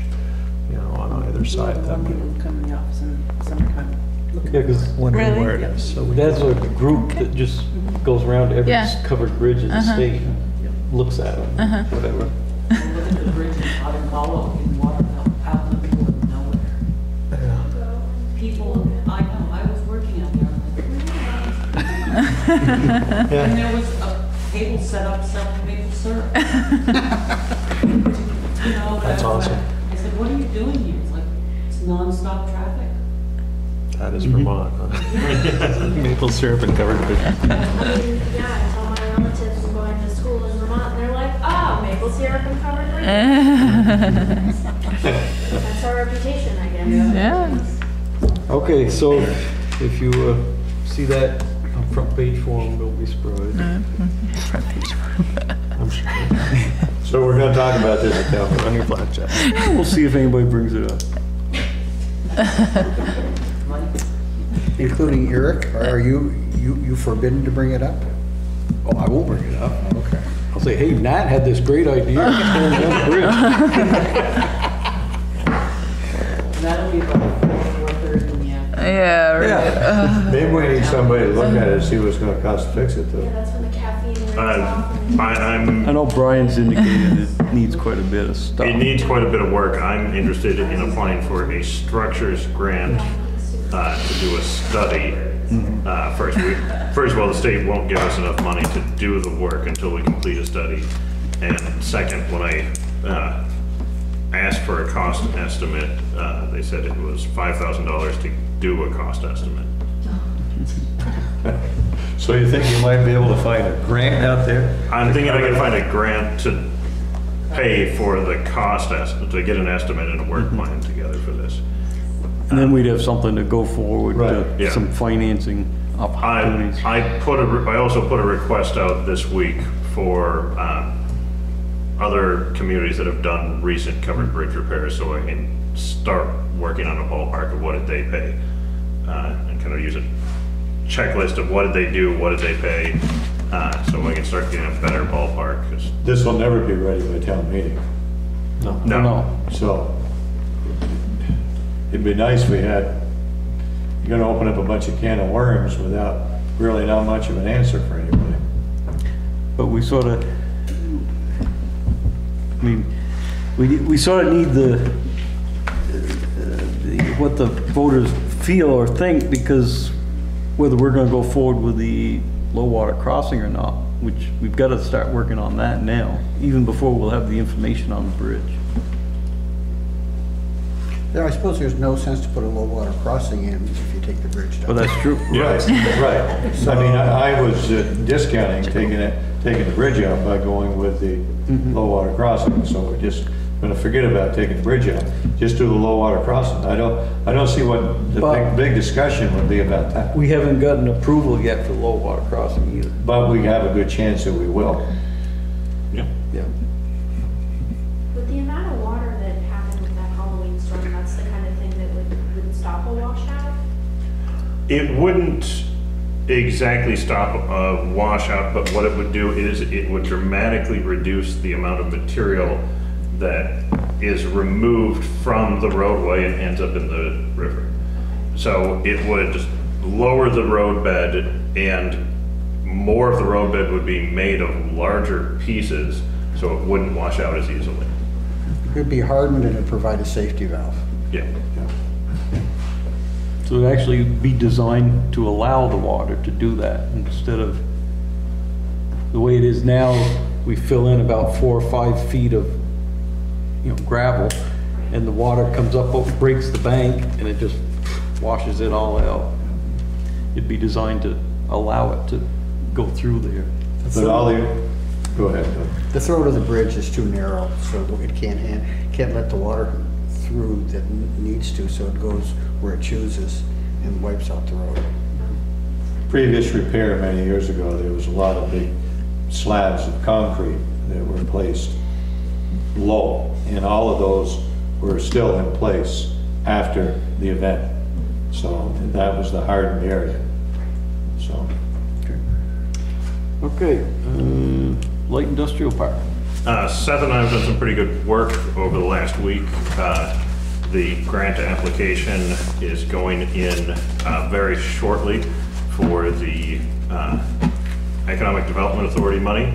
you know, on either side, that Some might, people come in the office in summertime. looking Yeah, 'cause wondering Really? where it is. So we That's a group that just goes around to every Yeah. covered bridge in the Uh-huh. state, and looks at them, Uh-huh. whatever. Look at the bridge in Ottawa in Waterville, out in the middle of nowhere. Yeah. People, I know, I was working out there, I'm like, and there was a table set up selling maple syrup. You know, That's I- awesome. I said, what are you doing here? It's like, it's nonstop traffic. That is Vermont. huh? Maple syrup and covered bridge. Yeah, I tell my relatives I'm going to school in Vermont, and they're like, oh, maple syrup and covered bridges. That's our reputation, I guess. Yeah. Okay, so if you uh, see that on front page form, don't be surprised. Front page. form. I'm sure. So we're gonna talk about this at town meeting. On your flat jack. We'll see if anybody brings it up. Including Eric, are you, you, you forbidden to bring it up? Oh, I won't bring it up. Okay. I'll say, hey, Nat had this great idea. Let's tear down the bridge." That'll be about four, four thirty in the afternoon. Yeah, Yeah, Yeah. Maybe we need somebody to look at it and see what it's gonna cost to fix it Yeah, though. Uh, I, I'm I know Brian's indicated it needs quite a bit of stuff. It needs quite a bit of work. I'm interested in applying for a structures grant uh, to do a study. Uh, First, we, first of all, the state won't give us enough money to do the work until we complete a study. And second, when I uh, asked for a cost estimate, uh, they said it was $5,000 to do a cost estimate. So you think you might be able to find a grant out there? I'm thinking I can find a grant to pay for the cost estimate, to get an estimate and a work plan together for this. And then we'd have something to go forward Right. to Yeah. some financing I, opportunities. I put a, re- I also put a request out this week for, um, other communities that have done recent covered bridge repairs, so I can start working on a ballpark of what did they pay? Uh, and kind of use a checklist of what did they do, what did they pay, uh, so we can start getting a better ballpark, 'cause- This will never be ready by town meeting, No. no. no. so it'd be nice if we had, you're gonna open up a bunch of can of worms without really not much of an answer for anybody. But we sort of, I mean, we, we sort of need the, the- what the voters feel or think, because whether we're gonna go forward with the low water crossing or not, which we've got to start working on that now, even before we'll have the information on the bridge. Yeah, I suppose there's no sense to put a low water crossing in if you take the bridge down. But that's true. Right, right. I mean, I I was uh, discounting taking it, taking the bridge out by going with the low water crossing, so we're just gonna forget about taking the bridge out. Just do the low water crossing. I don't, I don't see what the But- big, big discussion would be about that. We haven't gotten approval yet for low water crossing either. But we have a good chance that we will. Yeah. Yeah. With the amount of water that happened with that Halloween storm, that's the kind of thing that would, would stop a washout? It wouldn't exactly stop a washout, but what it would do is it would dramatically reduce the amount of material that is removed from the roadway and ends up in the river. So it would lower the roadbed and more of the roadbed would be made of larger pieces, so it wouldn't wash out as easily. It'd be hardened and it'd provide a safety valve. Yeah. So it'd actually be designed to allow the water to do that instead of, the way it is now, we fill in about four or five feet of, you know, gravel, and the water comes up, breaks the bank, and it just washes it all out. It'd be designed to allow it to go through there. But all the, go ahead. Doug. The throat of the bridge is too narrow, so it can't, han- can't let the water through that needs to, so it goes where it chooses and wipes out the road. Previous repair many years ago, there was a lot of big slabs of concrete that were placed low, and all of those were still in place after the event. So that was the hardened area, so. Okay, uh, light industrial park. Uh, Seth and I have done some pretty good work over the last week. Uh, The grant application is going in uh, very shortly for the uh, Economic Development Authority money.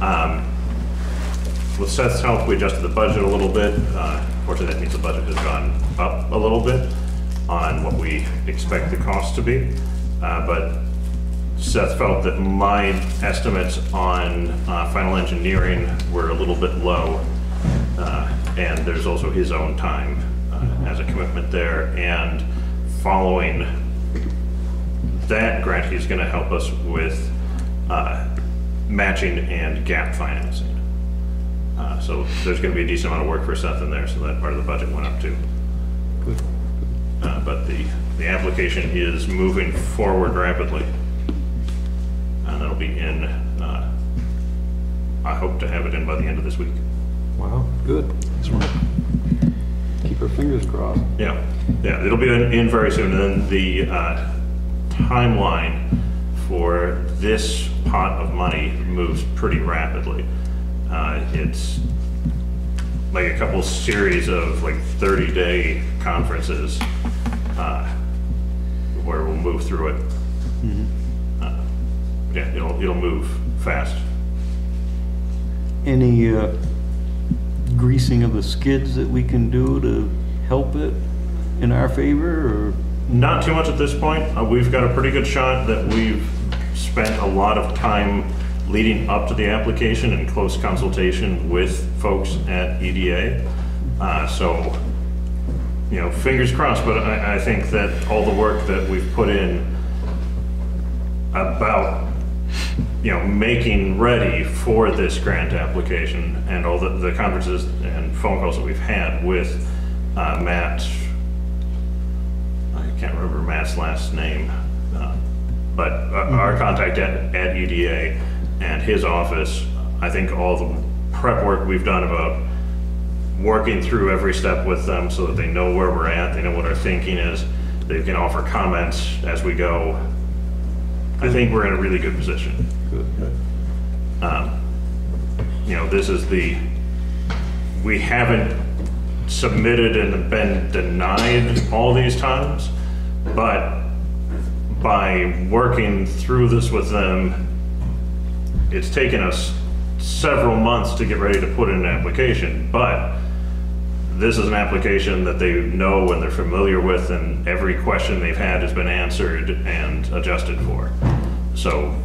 Um, With Seth's help, we adjusted the budget a little bit. Uh, Fortunately, that means the budget has gone up a little bit on what we expect the cost to be. Uh, But Seth felt that my estimates on uh, final engineering were a little bit low. uh, And there's also his own time uh, as a commitment there. And following that grant, he's going to help us with uh, matching and gap financing. Uh, So there's going to be a decent amount of work for Seth in there, so that part of the budget went up too. Uh, But the, the application is moving forward rapidly. And that'll be in, uh, I hope to have it in by the end of this week. Wow, good. Keep our fingers crossed. Yeah, yeah, it'll be in, in very soon, and then the, uh, timeline for this pot of money moves pretty rapidly. Uh, it's like a couple series of like thirty-day conferences, uh, where we'll move through it. Uh, Yeah, it'll, it'll move fast. Any uh, greasing of the skids that we can do to help it in our favor, or? Not too much at this point. Uh, We've got a pretty good shot that we've spent a lot of time leading up to the application in close consultation with folks at EDA. Uh, So, you know, fingers crossed, but I, I think that all the work that we've put in about, you know, making ready for this grant application and all the, the conferences and phone calls that we've had with uh, Matt, I can't remember Matt's last name, uh, but uh, our contact at, at EDA and his office, I think all the prep work we've done about working through every step with them so that they know where we're at, they know what our thinking is, they can offer comments as we go. I think we're in a really good position. Um, You know, this is the, we haven't submitted and been denied all these times, but by working through this with them, it's taken us several months to get ready to put in an application, but this is an application that they know and they're familiar with, and every question they've had has been answered and adjusted for. So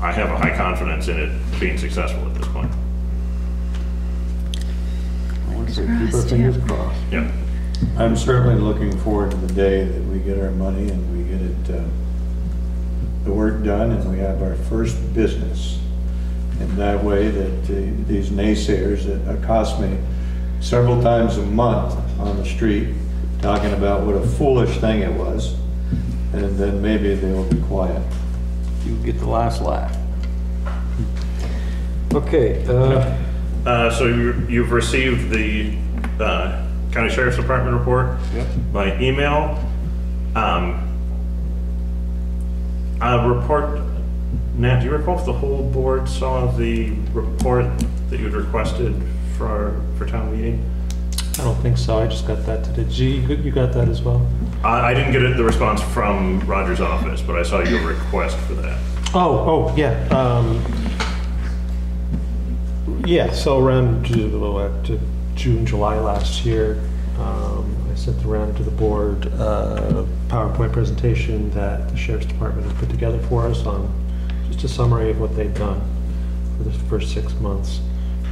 I have a high confidence in it being successful at this point. Keep our fingers crossed. Yep. I'm certainly looking forward to the day that we get our money and we get it, uh, the work done and we have our first business. And that way that uh, these naysayers that accost me several times a month on the street, talking about what a foolish thing it was, and then maybe they'll be quiet. You get the last laugh. Okay, uh, Uh, so you- you've received the uh, County Sheriff's Department report by email. Um, A report, Nat, do you recall if the whole board saw the report that you had requested for, for town meeting? I don't think so, I just got that today. G, you you got that as well? I, I didn't get it- the response from Roger's office, but I saw your request for that. Oh, oh, yeah. um, Yeah, so around Ju- uh, June, July last year, um, sent around to the board a PowerPoint presentation that the sheriff's department had put together for us on just a summary of what they've done for the first six months.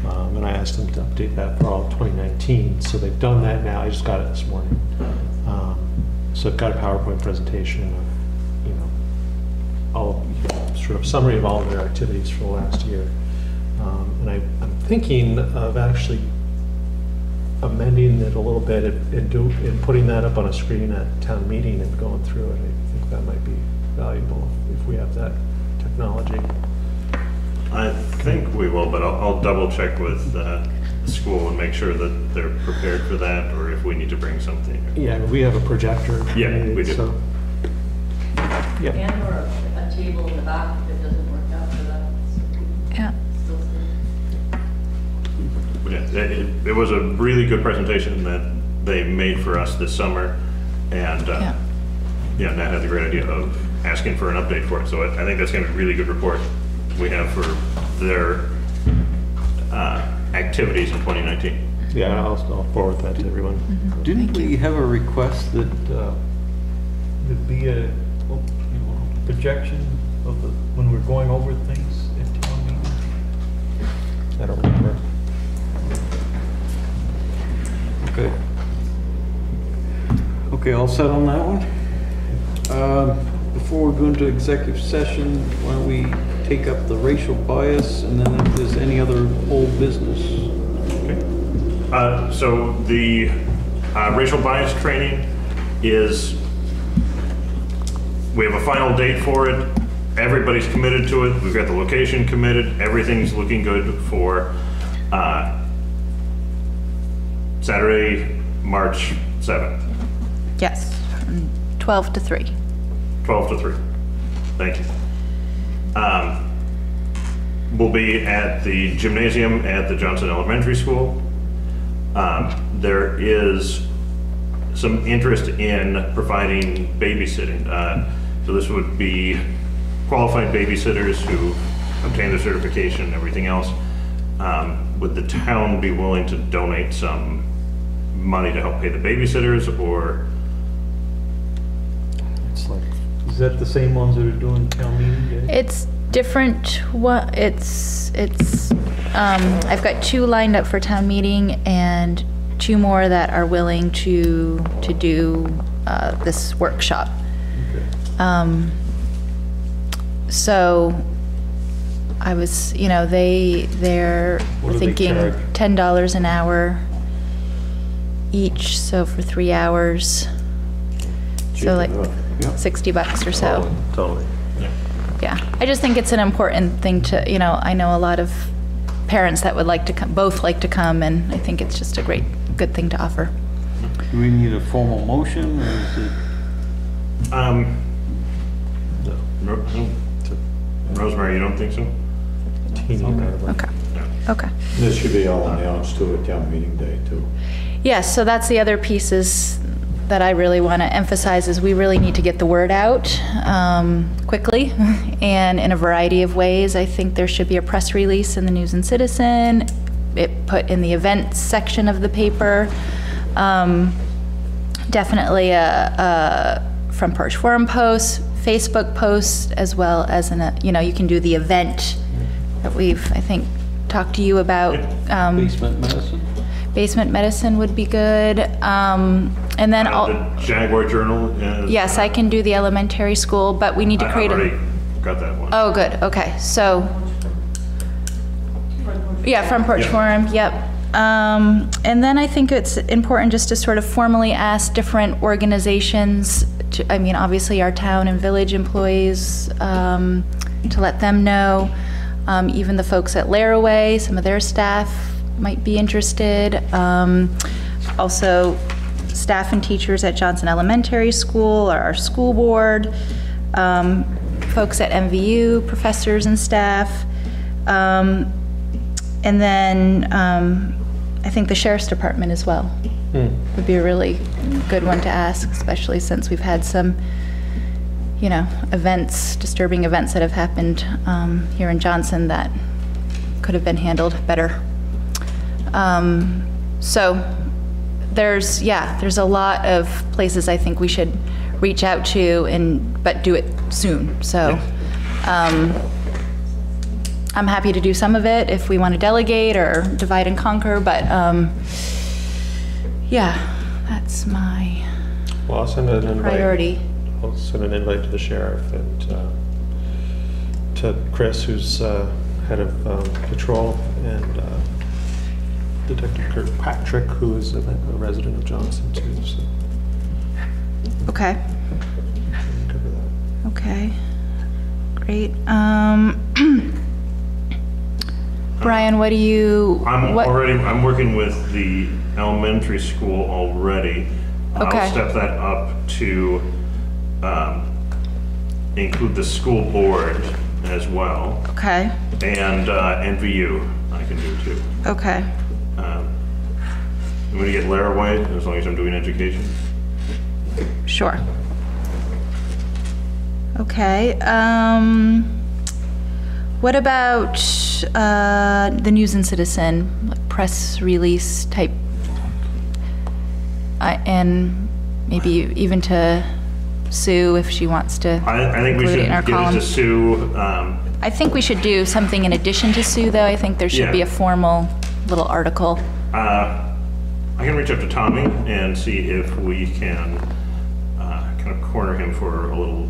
Um, And I asked them to update that for all of 2019, so they've done that now, I just got it this morning. Um, So I've got a PowerPoint presentation of, you know, all, you know, sort of summary of all of their activities for the last year. Um, And I, I'm thinking of actually amending it a little bit and and do, and putting that up on a screen at town meeting and going through it. I think that might be valuable if we have that technology. I think we will, but I'll, I'll double check with uh, the school and make sure that they're prepared for that, or if we need to bring something. Yeah, we have a projector. Yeah, needed, we do. so- Yeah, And or a a table in the back if it doesn't work out for that. Yeah. Still see. But yeah, It, it- it was a really good presentation that they made for us this summer, and, uh, Yeah. yeah, Nat had the great idea of asking for an update for it, so I, I think that's gonna be a really good report we have for their, uh, activities in 2019. yeah, I'll, I'll forward that to everyone. didn't we have a request that uh, there'd be a, well, you know, projection of the, set on that one? Um, Before we go into executive session, why don't we take up the racial bias and then if there's any other old business? Okay. Uh, So the uh, racial bias training is, we have a final date for it. Everybody's committed to it. We've got the location committed. Everything's looking good for uh, Saturday, March 7th, Yes, from 12 to 3. 12 to 3. Thank you. Um, We'll be at the gymnasium at the Johnson Elementary School. Um, There is some interest in providing babysitting. Uh, So this would be qualified babysitters who obtain their certification and everything else. Um, Would the town be willing to donate some money to help pay the babysitters or? It's like, Is that the same ones that are doing town meeting day? It's different, what, it's, it's, um, I've got two lined up for town meeting and two more that are willing to, to do, uh, this workshop. Um, so I was, you know, they, they're What do they thinking ten dollars an hour each, so for three hours. So like enough. Sixty bucks or so. totally. Yeah, I just think it's an important thing to, you know, I know a lot of parents that would like to come, both like to come, and I think it's just a great, good thing to offer. Do we need a formal motion, or is it? Um, no. Rosemary, you don't think so? Teeny amount of money. Okay, okay. This should be all announced to at town meeting day too. Yes, so that's the other pieces that I really want to emphasize is we really need to get the word out um, quickly and in a variety of ways. I think there should be a press release in the News and Citizen, it put in the events section of the paper. Um, Definitely a, a front porch forum post, Facebook post, as well as an, uh, you know, you can do the event that we've, I think, talked to you about. Um, Basement medicine? Basement medicine would be good. Um, and then, Uh, I'll- The Jaguar Journal is. yes, I can do the elementary school, but we need to I- create I've a. already got that one. Oh, good, okay, so. Yeah, Front Porch Yeah. Forum, yep. Um, and then I think it's important just to sort of formally ask different organizations, to, I mean, obviously our town and village employees, um, to let them know. Um, even the folks at Laraway, some of their staff might be interested. Um, also, staff and teachers at Johnson Elementary School, our, our school board, um, folks at NVU, professors and staff. Um, and then um, I think the sheriff's department as well would be a really good one to ask, especially since we've had some, you know, events, disturbing events that have happened um, here in Johnson that could have been handled better. Um, so there's, yeah, there's a lot of places I think we should reach out to and, but do it soon. So um, I'm happy to do some of it if we want to delegate or divide and conquer, but um, yeah, that's my Well, I'll send an invite. priority. I'll send an invite to the sheriff and uh, to Chris, who's uh, head of um, patrol, and uh, Detective Kirkpatrick, who is a a resident of Johnson too, so Okay, we can cover that. okay, great. Um, Brian, what do you? I'm what- already, I'm working with the elementary school already. Okay. I'll step that up to um, include the school board as well, Okay, and uh, NVU I can do too. okay. I'm gonna get Laraway, as long as I'm doing education. Sure. Okay, um, what about, uh, the News and Citizen, like press release type? I and maybe even to Sue if she wants to I, I think we should it in our give it to Sue. um, I think we should do something in addition to Sue, though. I think there should be a formal little article. Uh, I can reach out to Tommy and see if we can uh, kind of corner him for a little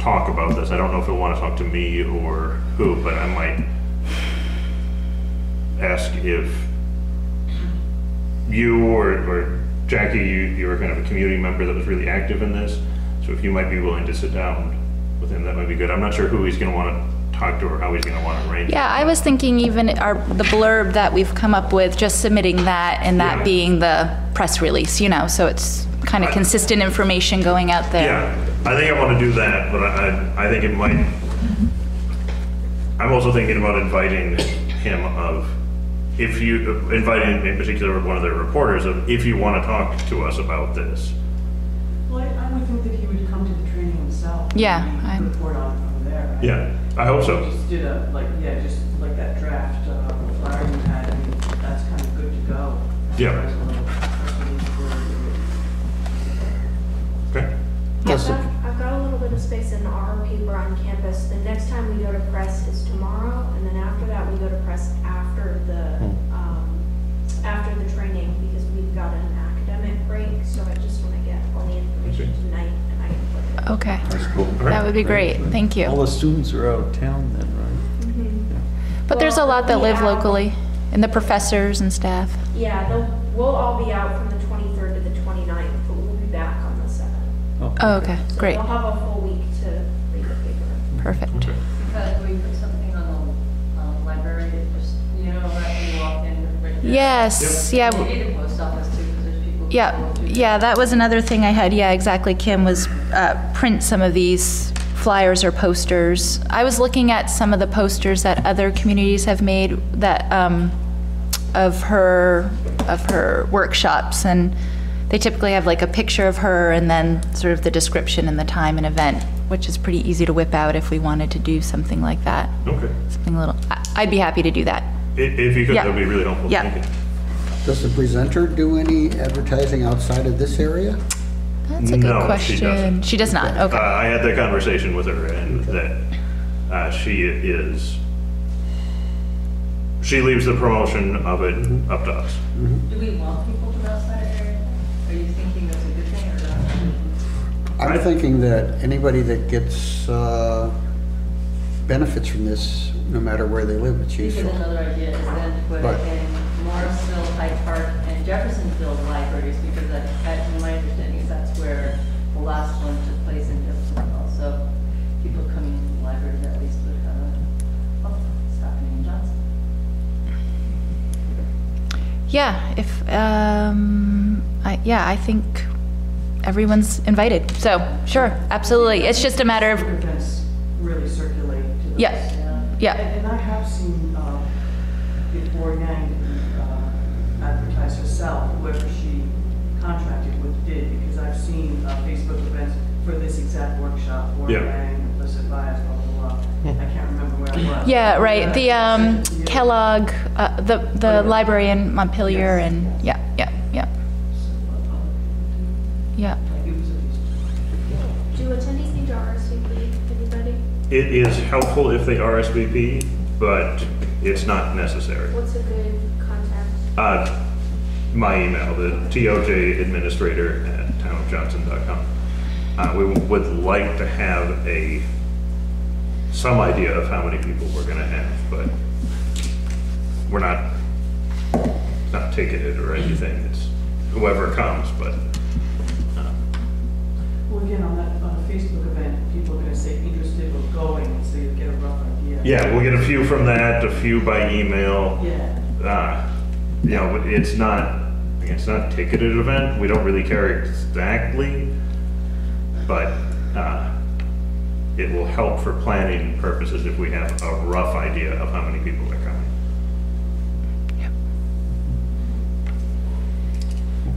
talk about this. I don't know if he'll want to talk to me or who, but I might ask if you or, or Jackie, you, you were kind of a community member that was really active in this. So if you might be willing to sit down with him, that might be good. I'm not sure who he's going to want to talk to or how he's going to want to arrange. it. Yeah, I was thinking even our, the blurb that we've come up with, just submitting that and that Yeah. being the press release, you know, so it's kind of consistent information going out there. Yeah, I think I want to do that, but I, I- I think it might, I'm also thinking about inviting him of if you, inviting in particular one of the reporters, of if you want to talk to us about this. Well, I, I would think that he would come to the training himself. Yeah, maybe I'm- Report on it from there. Yeah, I hope so. Just did a, like, yeah, just like that draft, uh, flyer you had, I mean, that's kind of good to go. Yeah. As a little press release for- Okay. I've got, I've got a little bit of space in our paper on campus. The next time we go to press is tomorrow, and then after that, we go to press after the, um, after the training, because we've got an academic break, so I just wanna get all the information tonight, Okay, That's cool. that would be great, thank you. All the students are out of town then, right? Mhm. But there's a lot that live locally, and the professors and staff. Yeah, they'll, we'll all be out from the twenty-third to the 29th, but we'll be back on the seventh. Oh, okay, So great, they'll have a full week to read the paper. perfect. Because we put something on the um, library, just, you know, right when you walk in. right. Yes, yeah. Maybe the post office too, because there's people. who Yeah, yeah, that was another thing I had, yeah, exactly, Kim, was uh, print some of these flyers or posters. I was looking at some of the posters that other communities have made that, um, of her, of her workshops, and they typically have like a picture of her and then sort of the description and the time and event, which is pretty easy to whip out if we wanted to do something like that. Okay. Something a little, I- I'd be happy to do that. If you could, Yeah. that'd be really helpful. Yeah. Thank you. Does the presenter do any advertising outside of this area? That's a No, good she question. doesn't. She does not, Uh, okay. I had that conversation with her and that uh, she is, she leaves the promotion of it up to us. Do we want people from outside of area? Are you thinking that's a good thing or not? I'm Right. thinking that anybody that gets uh, benefits from this, no matter where they live, it's Because useful. another idea is then to put Right. it in Morrisville, Hyde Park, and Jeffersonville libraries, because I, I- my understanding is that's where the last one took place in Jeffersonville. So people coming into the libraries at least would have a, oh, it's happening in Johnson. Yeah, if, um, I, yeah, I think everyone's invited. So, sure, absolutely. It's just a matter of, Events really circulate to those. Yeah. And, yeah, and I have seen, um, before Yang, uh, advertise herself, whoever she contracted with did, because I've seen, uh, Facebook events for this exact workshop, or Yeah. Yang, implicit bias, blah, blah, blah. I can't remember where it was. yeah, right. The, um, Yeah. Kellogg, uh, the, the library in Montpelier Yes. and, yeah, yeah, yeah, yeah. Like, it was at least Do attendees need to RSVP, anybody? It is helpful if they RSVP, but it's not necessary. What's a good contact? Uh, My email, the TOJ administrator at townofjohnson.com. Uh, We would like to have a, some idea of how many people we're gonna have, but we're not, not ticketed or anything. It's whoever comes, but, uh, Well, again, on that, on a Facebook event, people are gonna say interested or going, so you get a rough idea. yeah, we'll get a few from that, a few by email. Yeah. uh, you know, it's not, it's not a ticketed event, we don't really care exactly, but, uh, it will help for planning purposes if we have a rough idea of how many people are coming. Yep.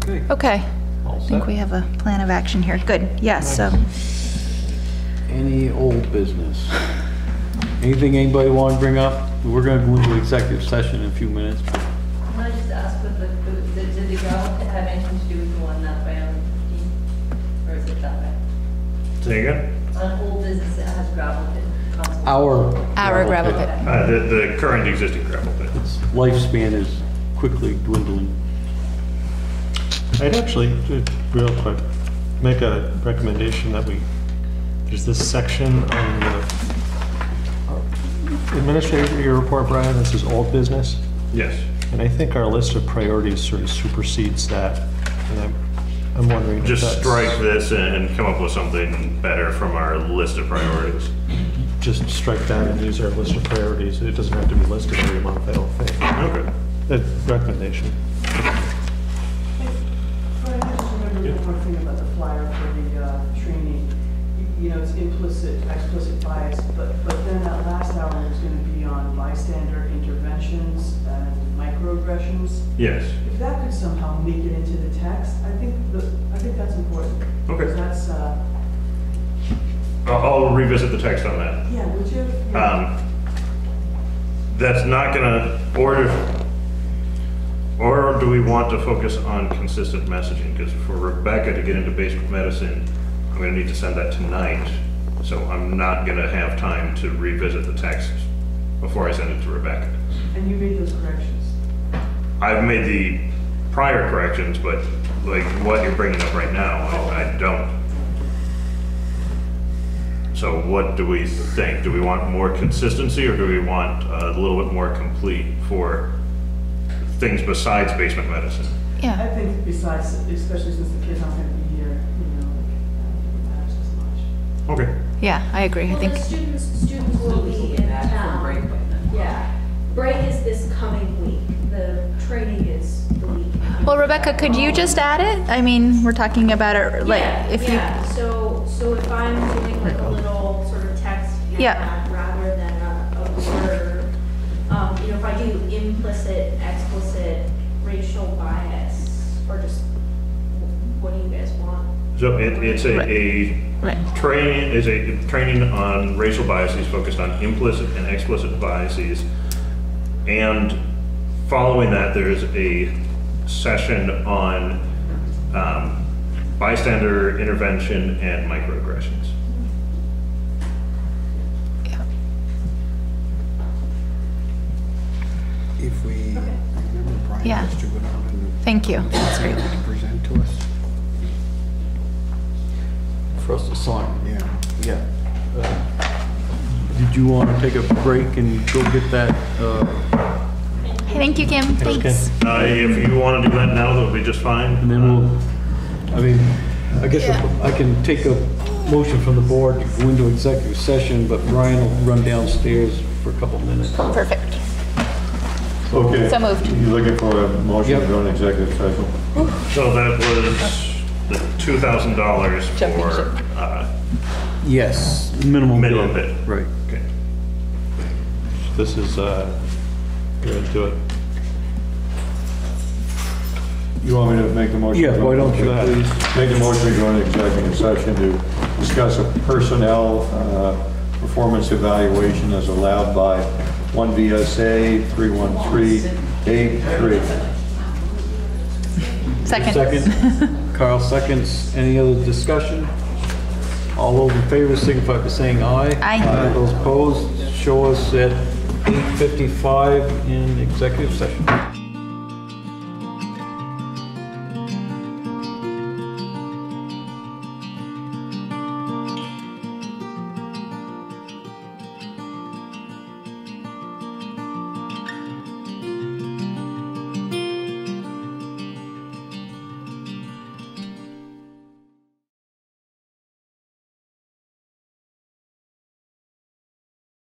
Okay. Okay, I think we have a plan of action here. Good, yes, so, Any old business? Anything anybody want to bring up? We're going to go into executive session in a few minutes. Can I just ask with the, the- did the gravel pit have anything to do with the one that way on Dean? Or is it that way? Say again? On old business that has gravel pit. constantly? Our. our gravel pit. Uh, the, the current existing gravel pit. Its lifespan is quickly dwindling. I'd actually, uh, real quick, make a recommendation that we, there's this section on the administrator, your report, Brian, this is old business. Yes. And I think our list of priorities sort of supersedes that. And I'm, I'm wondering if Just that's- strike this and come up with something better from our list of priorities. Just strike that and use our list of priorities. It doesn't have to be listed every month, I don't think. Okay. Uh, Recommendation. But I just remember one thing about the flyer for the uh, training. You- You know, it's implicit, explicit bias, but, but then that last hour was going to be on bystander interventions corrections, Yes. if that could somehow make it into the text, I think, the I think that's important. Okay. Because that's, uh, I'll I'll revisit the text on that. yeah, would you? Yeah. Um, That's not gonna, or, or do we want to focus on consistent messaging? Because for Rebecca to get into Basement Medicine, I'm gonna need to send that tonight. So I'm not gonna have time to revisit the text before I send it to Rebecca. And you made those corrections. I've made the prior corrections, but like what you're bringing up right now, I, I don't. So what do we think? Do we want more consistency or do we want a little bit more complete for things besides basement medicine? Yeah. I think besides, especially since the kids aren't gonna be here, you know, like, it matters as much. Okay. yeah, I agree. I think, the students, students will be in back from break town. Yeah, break is this coming week, the training is the week. well, Rebecca, could you just add it? I mean, we're talking about it, like, Yeah, if you, Yeah, so, so if I'm doing like a little sort of text Yeah. ad rather than a, a word, um, you know, if I do implicit, explicit racial bias, or just, what do you guys want? So it, it's a, a right, training, is a training on racial biases focused on implicit and explicit biases. And following that, there's a session on um, bystander intervention and microaggressions. yeah. If we, remember Brian Yeah. to go down and Thank you. That's great. present to us? For us to sign. Yeah. Yeah. Uh, Did you want to take a break and go get that, uh, Hey, Thank you, Kim. Thanks. Uh, If you want to do that now, that would be just fine. and then we'll, I mean, I guess I can take a motion from the board to go into executive session, but Brian will run downstairs for a couple minutes. Perfect. Okay. So moved. You looking for a motion to Yep. go into executive session? So that was the $2,000 for, uh, Yes, minimum bid. Minimum bid. Right. okay. This is, uh, you're gonna it. You want me to make the motion? Yeah, why don't you please? Make the motion to go into executive session to discuss a personnel uh, performance evaluation as allowed by 1 VSA 31383. Second. Second. Carl seconds. Any other discussion? All those in favor signify by saying aye. Aye. Those opposed, show us at 8:55 in executive session.